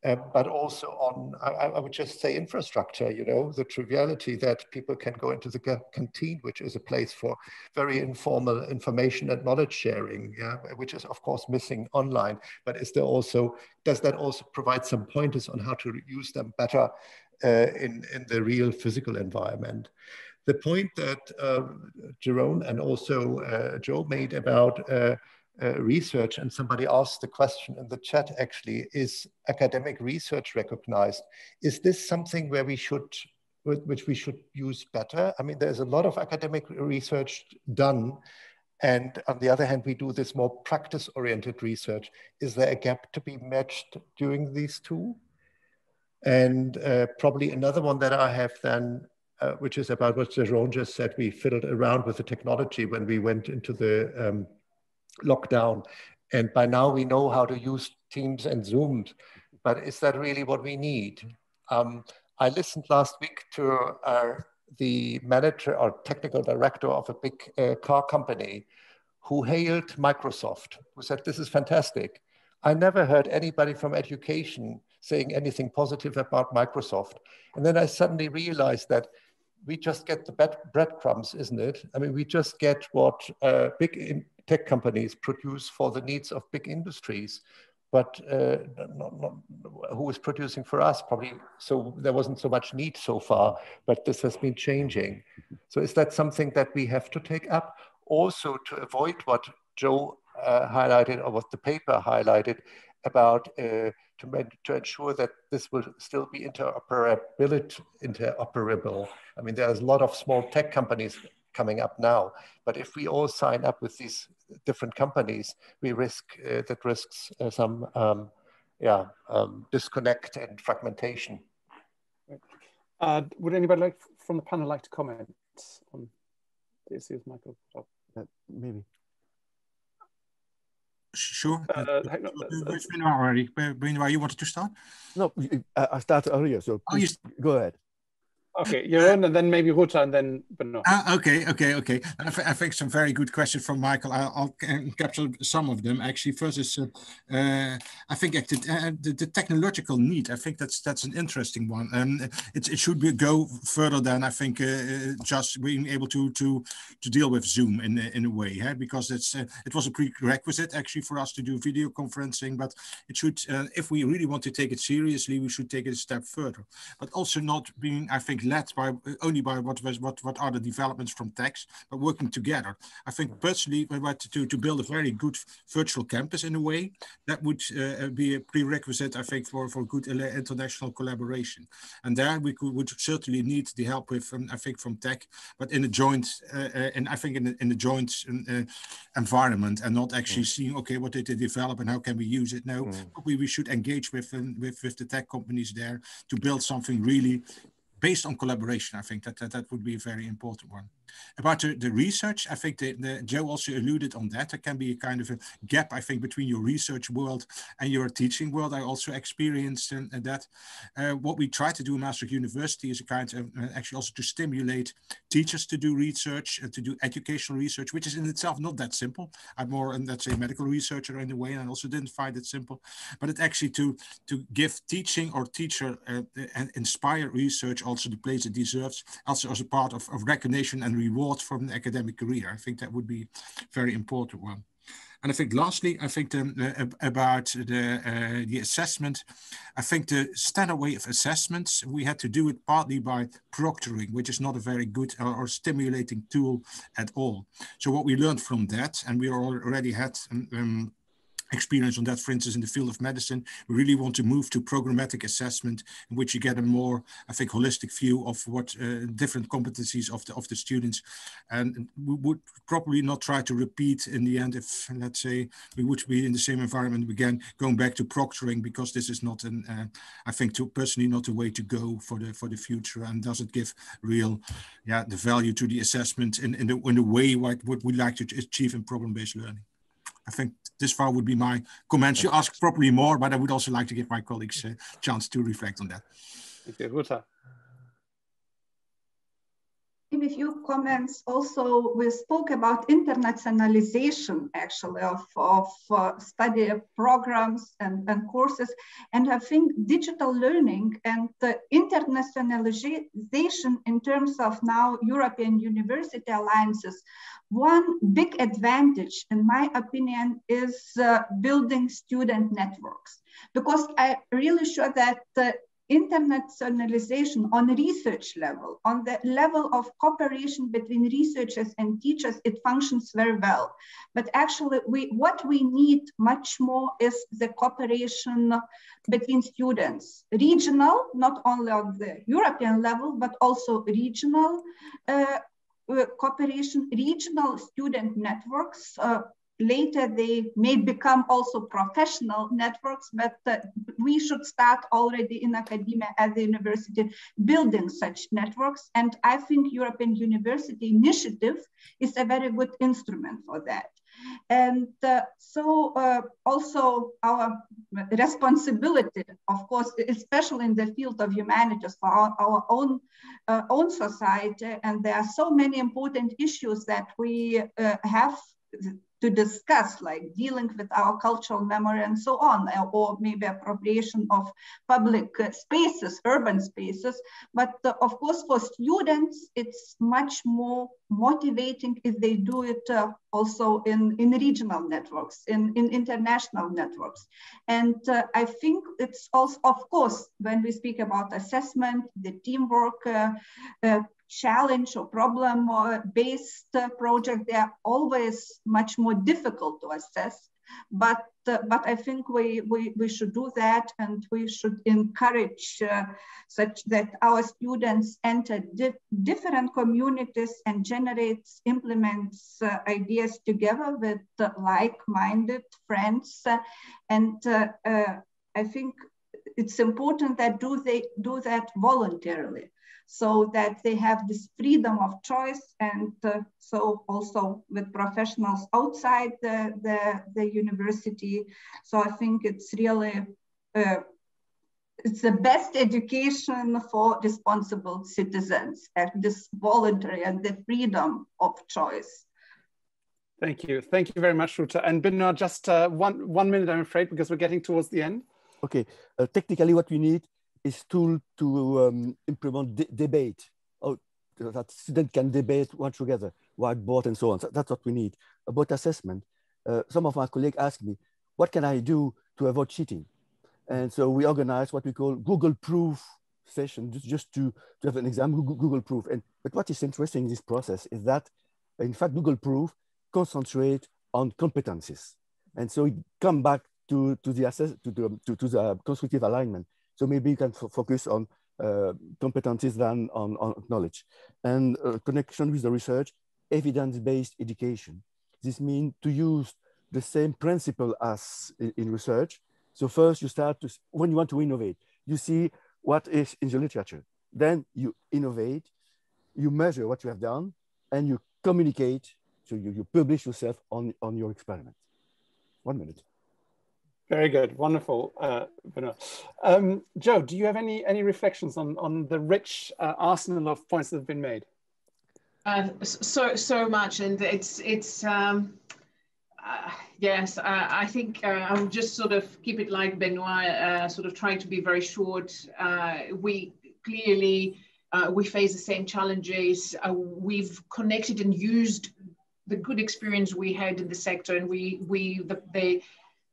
um, but also on, I, I, would just say infrastructure, you know, the triviality that people can go into the canteen, which is a place for very informal information and knowledge sharing, yeah, which is of course missing online, but is there also, does that also provide some pointers on how to use them better uh, in, in the real physical environment? The point that uh, Jeroen and also uh, Jo made about uh, research and somebody asked the question in the chat actually is academic research recognized? Is this something where we should which we should use better? I mean there's a lot of academic research done and on the other hand we do this more practice oriented research. Is there a gap to be matched during these two? And uh, probably another one that i have then uh, which is about what Jeroen just said we fiddled around with the technology when we went into the um, lockdown. And by now we know how to use Teams and Zooms, but is that really what we need? Um, I listened last week to our the manager or technical director of a big uh, car company who hailed Microsoft, who said, this is fantastic. I never heard anybody from education saying anything positive about Microsoft. And then I suddenly realized that we just get the breadcrumbs, isn't it? I mean, we just get what uh, big tech companies produce for the needs of big industries but uh, not, not, who is producing for us? Probably so there wasn't so much need so far but this has been changing. So is that something that we have to take up? Also to avoid what Jo uh, highlighted or what the paper highlighted about uh, to, to ensure that this will still be interoperability interoperable. I mean there's a lot of small tech companies coming up now but if we all sign up with these different companies, we risk uh, that risks uh, some um, yeah um, disconnect and fragmentation. Uh, would anybody like from the panel like to comment on this? Is Michael? Uh, maybe. Sure. Uh, uh, Benoit already. Benoit, you wanted to start? No, I started earlier, so oh, you... go ahead. Okay, Jeroen, and then maybe Ruta, and then Benoit. Uh, okay, okay, okay. I, I, think some very good questions from Michael. I'll, I'll capture some of them. Actually, first is, uh, uh, I think the, uh, the, the, technological need. I think that's that's an interesting one. Um, it, it should be go further than I think uh, uh, just being able to to to deal with Zoom in in a way, yeah? because it's it was a prerequisite actually for us to do video conferencing, but it should, if we really want to take it seriously, we should take it a step further. But also not being, I think led by only by what was what what are the developments from tech, but working together. I think personally, we to to build a very good virtual campus in a way that would uh, be a prerequisite, I think, for for good international collaboration. And there we could would certainly need the help with, um, I think, from tech, but in a joint, uh, uh and I think in a, in a joint uh, environment, and not actually mm. seeing okay what did they develop and how can we use it. No, mm. we we should engage with um, with with the tech companies there to build something really based on collaboration, I think that, that that would be a very important one. About the, the research, I think the, the, Jo also alluded on that. There can be a kind of a gap, I think, between your research world and your teaching world. I also experienced in, in that. Uh, what we try to do in Maastricht University is a kind of uh, actually also to stimulate teachers to do research and to do educational research, which is in itself not that simple. I'm more, an, let's say, medical researcher in a way, and I also didn't find it simple. But it actually to to give teaching or teacher uh, and inspire research also the place it deserves, also as a part of, of recognition and reward from an academic career. I think that would be very important one. And I think lastly, I think the, uh, about the, uh, the assessment, I think the standard way of assessments, we had to do it partly by proctoring, which is not a very good or, or stimulating tool at all. So what we learned from that, and we already had um, um experience on that, for instance, in the field of medicine. We really want to move to programmatic assessment in which you get a more, I think, holistic view of what uh, different competencies of the, of the students. And we would probably not try to repeat in the end if, let's say, we would be in the same environment again, going back to proctoring, because this is not an, uh, I think, to personally not a way to go for the for the future and doesn't give real, yeah, the value to the assessment in, in, the, in the way what, what we like to achieve in problem-based learning. I think this far would be my comments. You ask probably more, but I would also like to give my colleagues a chance to reflect on that. Thank you. Maybe a few comments. Also, we spoke about internationalization actually of, of uh, study programs and, and courses. And I think digital learning and the internationalization in terms of now European university alliances one big advantage, in my opinion, is uh, building student networks because I really sure that the internationalization on research level, on the level of cooperation between researchers and teachers, it functions very well. But actually, we what we need much more is the cooperation between students, regional, not only on the European level, but also regional uh, cooperation, regional student networks. Uh, later, they may become also professional networks, but uh, we should start already in academia at the university building such networks. And I think European University Initiative is a very good instrument for that. And uh, so uh, also our responsibility, of course, especially in the field of humanities for our, our own, uh, own society. And there are so many important issues that we uh, have to discuss, like dealing with our cultural memory and so on, uh, or maybe appropriation of public uh, spaces, urban spaces. But uh, of course, for students, it's much more motivating if they do it uh, also in, in regional networks, in, in international networks. And uh, I think it's also, of course, when we speak about assessment, the teamwork, uh, challenge or problem or based project, they are always much more difficult to assess. But, uh, but I think we, we, we should do that and we should encourage uh, such that our students enter di different communities and generates, implements uh, ideas together with like-minded friends. and uh, uh, I think it's important that do they do that voluntarily so that they have this freedom of choice and uh, so also with professionals outside the, the, the, university. So I think it's really, uh, it's the best education for responsible citizens and this voluntary and the freedom of choice. Thank you. Thank you very much, Ruta. And Benoit, just uh, one, one minute, I'm afraid, because we're getting towards the end. Okay. Uh, technically, what we need is tool to um, implement de debate. Oh, that students can debate one together, whiteboard and so on. So that's what we need. About assessment, uh, some of my colleagues asked me, what can I do to avoid cheating? And so we organized what we call Google Proof session, just, just to, to have an exam, Google, Google Proof. And, but what is interesting in this process is that, in fact, Google Proof concentrate on competencies. And so it come back to, to, the, assess, to, the, to, to the constructive alignment. So maybe you can focus on uh, competencies than on, on knowledge. And uh, connection with the research, evidence-based education. This means to use the same principle as in, in, research. So first you start to, when you want to innovate, you see what is in the literature. Then you innovate, you measure what you have done, and you communicate, so you, you publish yourself on, on your experiment. One minute. Very good, wonderful, uh, um, Jo, do you have any any reflections on on the rich uh, arsenal of points that have been made? Uh, so so much, and it's it's um, uh, yes. I think uh, I will just sort of keep it like Benoit, uh, sort of trying to be very short. we clearly we face the same challenges. we've connected and used the good experience we had in the sector, and we we the, the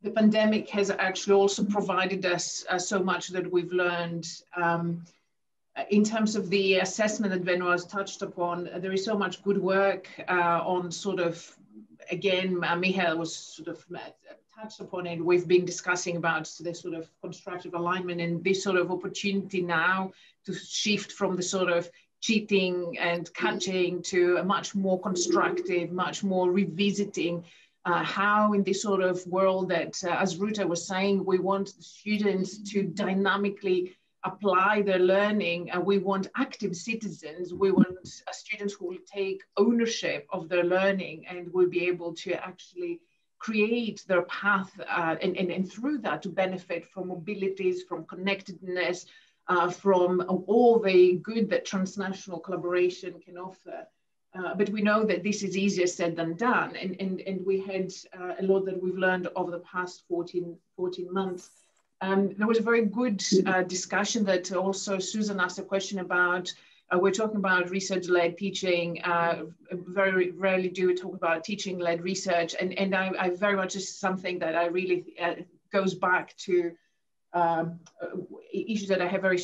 the pandemic has actually also provided us uh, so much that we've learned. Um, in terms of the assessment that Benoit has touched upon, uh, there is so much good work uh, on sort of, again, uh, Michael was sort of uh, touched upon it. We've been discussing about this sort of constructive alignment and this sort of opportunity now to shift from the sort of cheating and catching to a much more constructive, much more revisiting uh, how in this sort of world that, uh, as Ruta was saying, we want students to dynamically apply their learning and we want active citizens. We want uh, students who will take ownership of their learning and will be able to actually create their path uh, and, and, and through that to benefit from mobilities, from connectedness, uh, from all the good that transnational collaboration can offer. Uh, but we know that this is easier said than done. And, and, and we had uh, a lot that we've learned over the past 14, 14 months. Um, there was a very good uh, discussion that also Susan asked a question about. Uh, we're talking about research-led teaching. Uh, very rarely do we talk about teaching-led research. And, and I, I, very much is something that I really goes back to um, issues that I have very,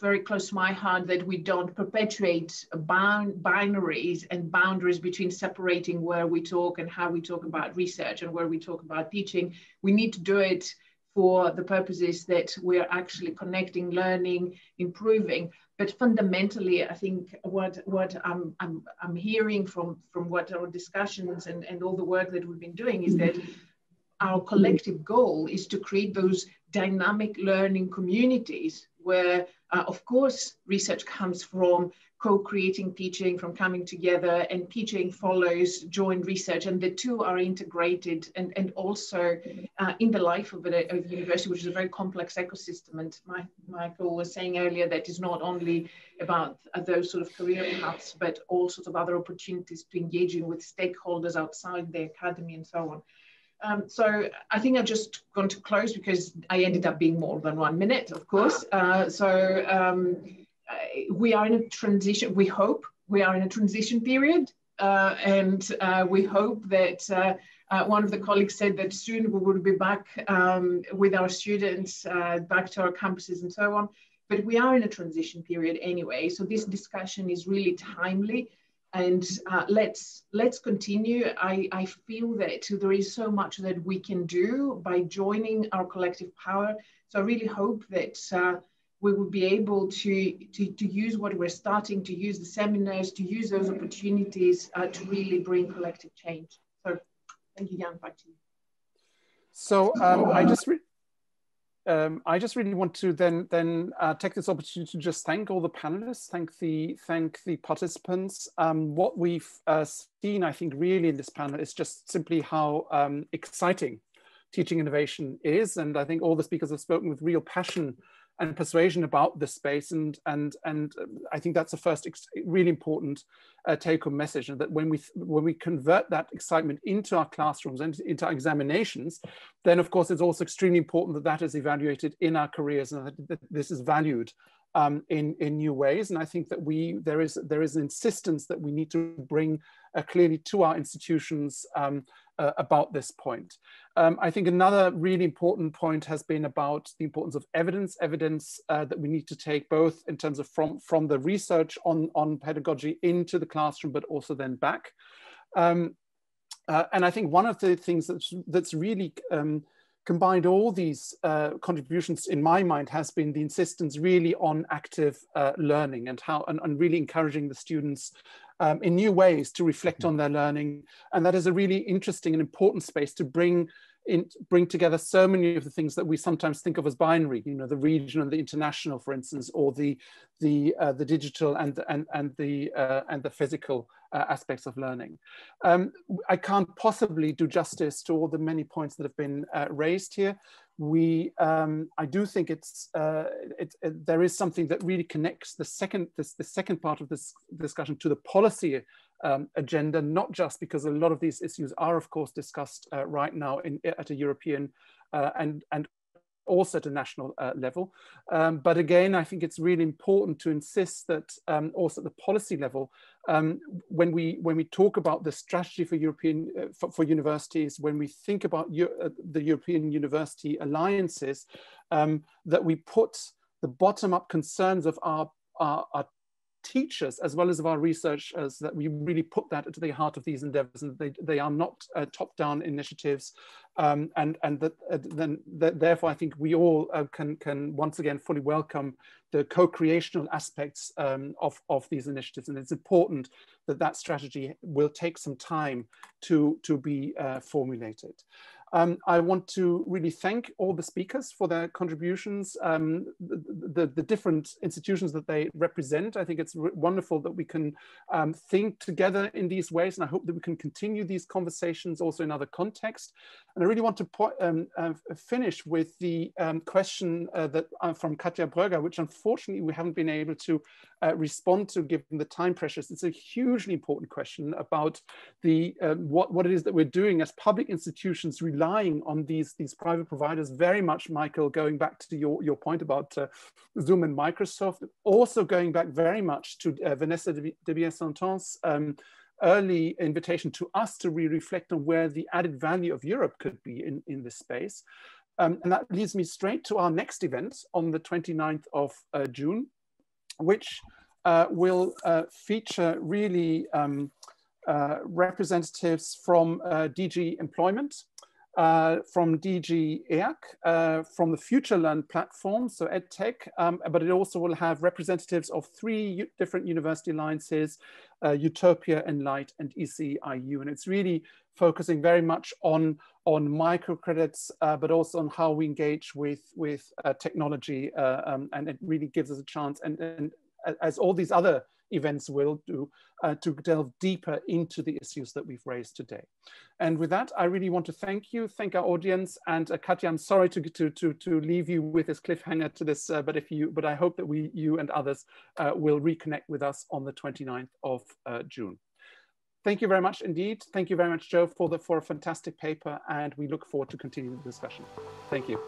very close to my heart that we don't perpetuate bound binaries and boundaries between separating where we talk and how we talk about research and where we talk about teaching. We need to do it for the purposes that we're actually connecting, learning, improving. But fundamentally, I think what, what I'm, I'm, I'm hearing from, from what our discussions and, and all the work that we've been doing is that our collective goal is to create those dynamic learning communities where, uh, of course, research comes from co-creating teaching, from coming together, and teaching follows joint research, and the two are integrated, and, and also uh, in the life of a, of university, which is a very complex ecosystem. And my, Michael was saying earlier that it's not only about those sort of career paths, but all sorts of other opportunities to engaging with stakeholders outside the academy and so on. Um, so I think I'm just going to close because I ended up being more than one minute, of course. Uh, so um, we are in a transition, we hope we are in a transition period. Uh, and uh, we hope that uh, uh, one of the colleagues said that soon we will be back um, with our students, uh, back to our campuses and so on. But we are in a transition period anyway. So this discussion is really timely and uh, let's let's continue. I, I feel that there is so much that we can do by joining our collective power. So I really hope that uh, we will be able to, to, to use what we're starting, to use the seminars, to use those opportunities uh, to really bring collective change. So thank you, Jan, back to you. So um, I just um, I just really want to then then uh, take this opportunity to just thank all the panelists, thank the thank the participants. Um, what we've uh, seen, I think, really in this panel is just simply how um, exciting teaching innovation is, and I think all the speakers have spoken with real passion and persuasion about the space. And, and, and I think that's the first really important uh, take-home message and that when we, when we convert that excitement into our classrooms and into our examinations, then of course it's also extremely important that that is evaluated in our careers and that this is valued um, in, in new ways. And I think that we, there is, there is an insistence that we need to bring uh, clearly to our institutions um, uh, about this point. Um, I think another really important point has been about the importance of evidence, evidence uh, that we need to take both in terms of from, from the research on, on pedagogy into the classroom, but also then back. Um, uh, and I think one of the things that's, that's really um, combined all these uh, contributions in my mind has been the insistence really on active uh, learning and how and, and, really encouraging the students um, in new ways to reflect on their learning. And that is a really interesting and important space to bring in, bring together so many of the things that we sometimes think of as binary, you know, the regional and the international, for instance, or the the uh, the digital and and and the uh, and the physical uh, aspects of learning. Um, I can't possibly do justice to all the many points that have been uh, raised here we um, I do think it's uh, it, it, there is something that really connects the second this, the second part of this discussion to the policy um, agenda, not just because a lot of these issues are of course discussed uh, right now in, at a European uh, and and also at a national uh, level. Um, but again, I think it's really important to insist that um, also at the policy level, um, when we when we talk about the strategy for European uh, for, for, universities, when we think about uh, the European university alliances, um, that we put the bottom-up concerns of our, our, our teachers as well as of our researchers that we really put that at the heart of these endeavors and they, they are not uh, top-down initiatives um, and and that uh, then that, therefore I think we all uh, can can once again fully welcome the co-creational aspects um, of, of these initiatives and it's important that that strategy will take some time to to be uh, formulated. Um, I want to really thank all the speakers for their contributions, um, the, the, the, different institutions that they represent. I think it's wonderful that we can um, think together in these ways, and I hope that we can continue these conversations also in other contexts. And I really want to um, uh, finish with the um, question uh, that uh, from Katja Bröger, which unfortunately we haven't been able to uh, respond to given the time pressures. It's a hugely important question about the um, what, what it is that we're doing as public institutions relying on these, these private providers very much, Michael, going back to your, your point about uh, Zoom and Microsoft, also going back very much to uh, Vanessa de, de um, early invitation to us to really reflect on where the added value of Europe could be in, in this space. Um, and that leads me straight to our next event on the 29th of uh, June, which uh, will uh, feature really um, uh, representatives from uh, DG Employment, uh, from DG EAC, uh, from the FutureLearn platform, so EdTech, um, but it also will have representatives of three different university alliances, uh, Utopia, Enlight, and ECIU. And it's really focusing very much on, on microcredits, uh, but also on how we engage with, with uh, technology. Uh, um, and it really gives us a chance, and, and as all these other events will do uh, to delve deeper into the issues that we've raised today. And with that, I really want to thank you, thank our audience, and uh, I'm sorry to, to, to, to leave you with this cliffhanger to this, uh, but if you, but I hope that we, you and others uh, will reconnect with us on the 29th of uh, June. Thank you very much indeed. Thank you very much, Jo, for, the, for a fantastic paper, and we look forward to continuing the discussion. Thank you.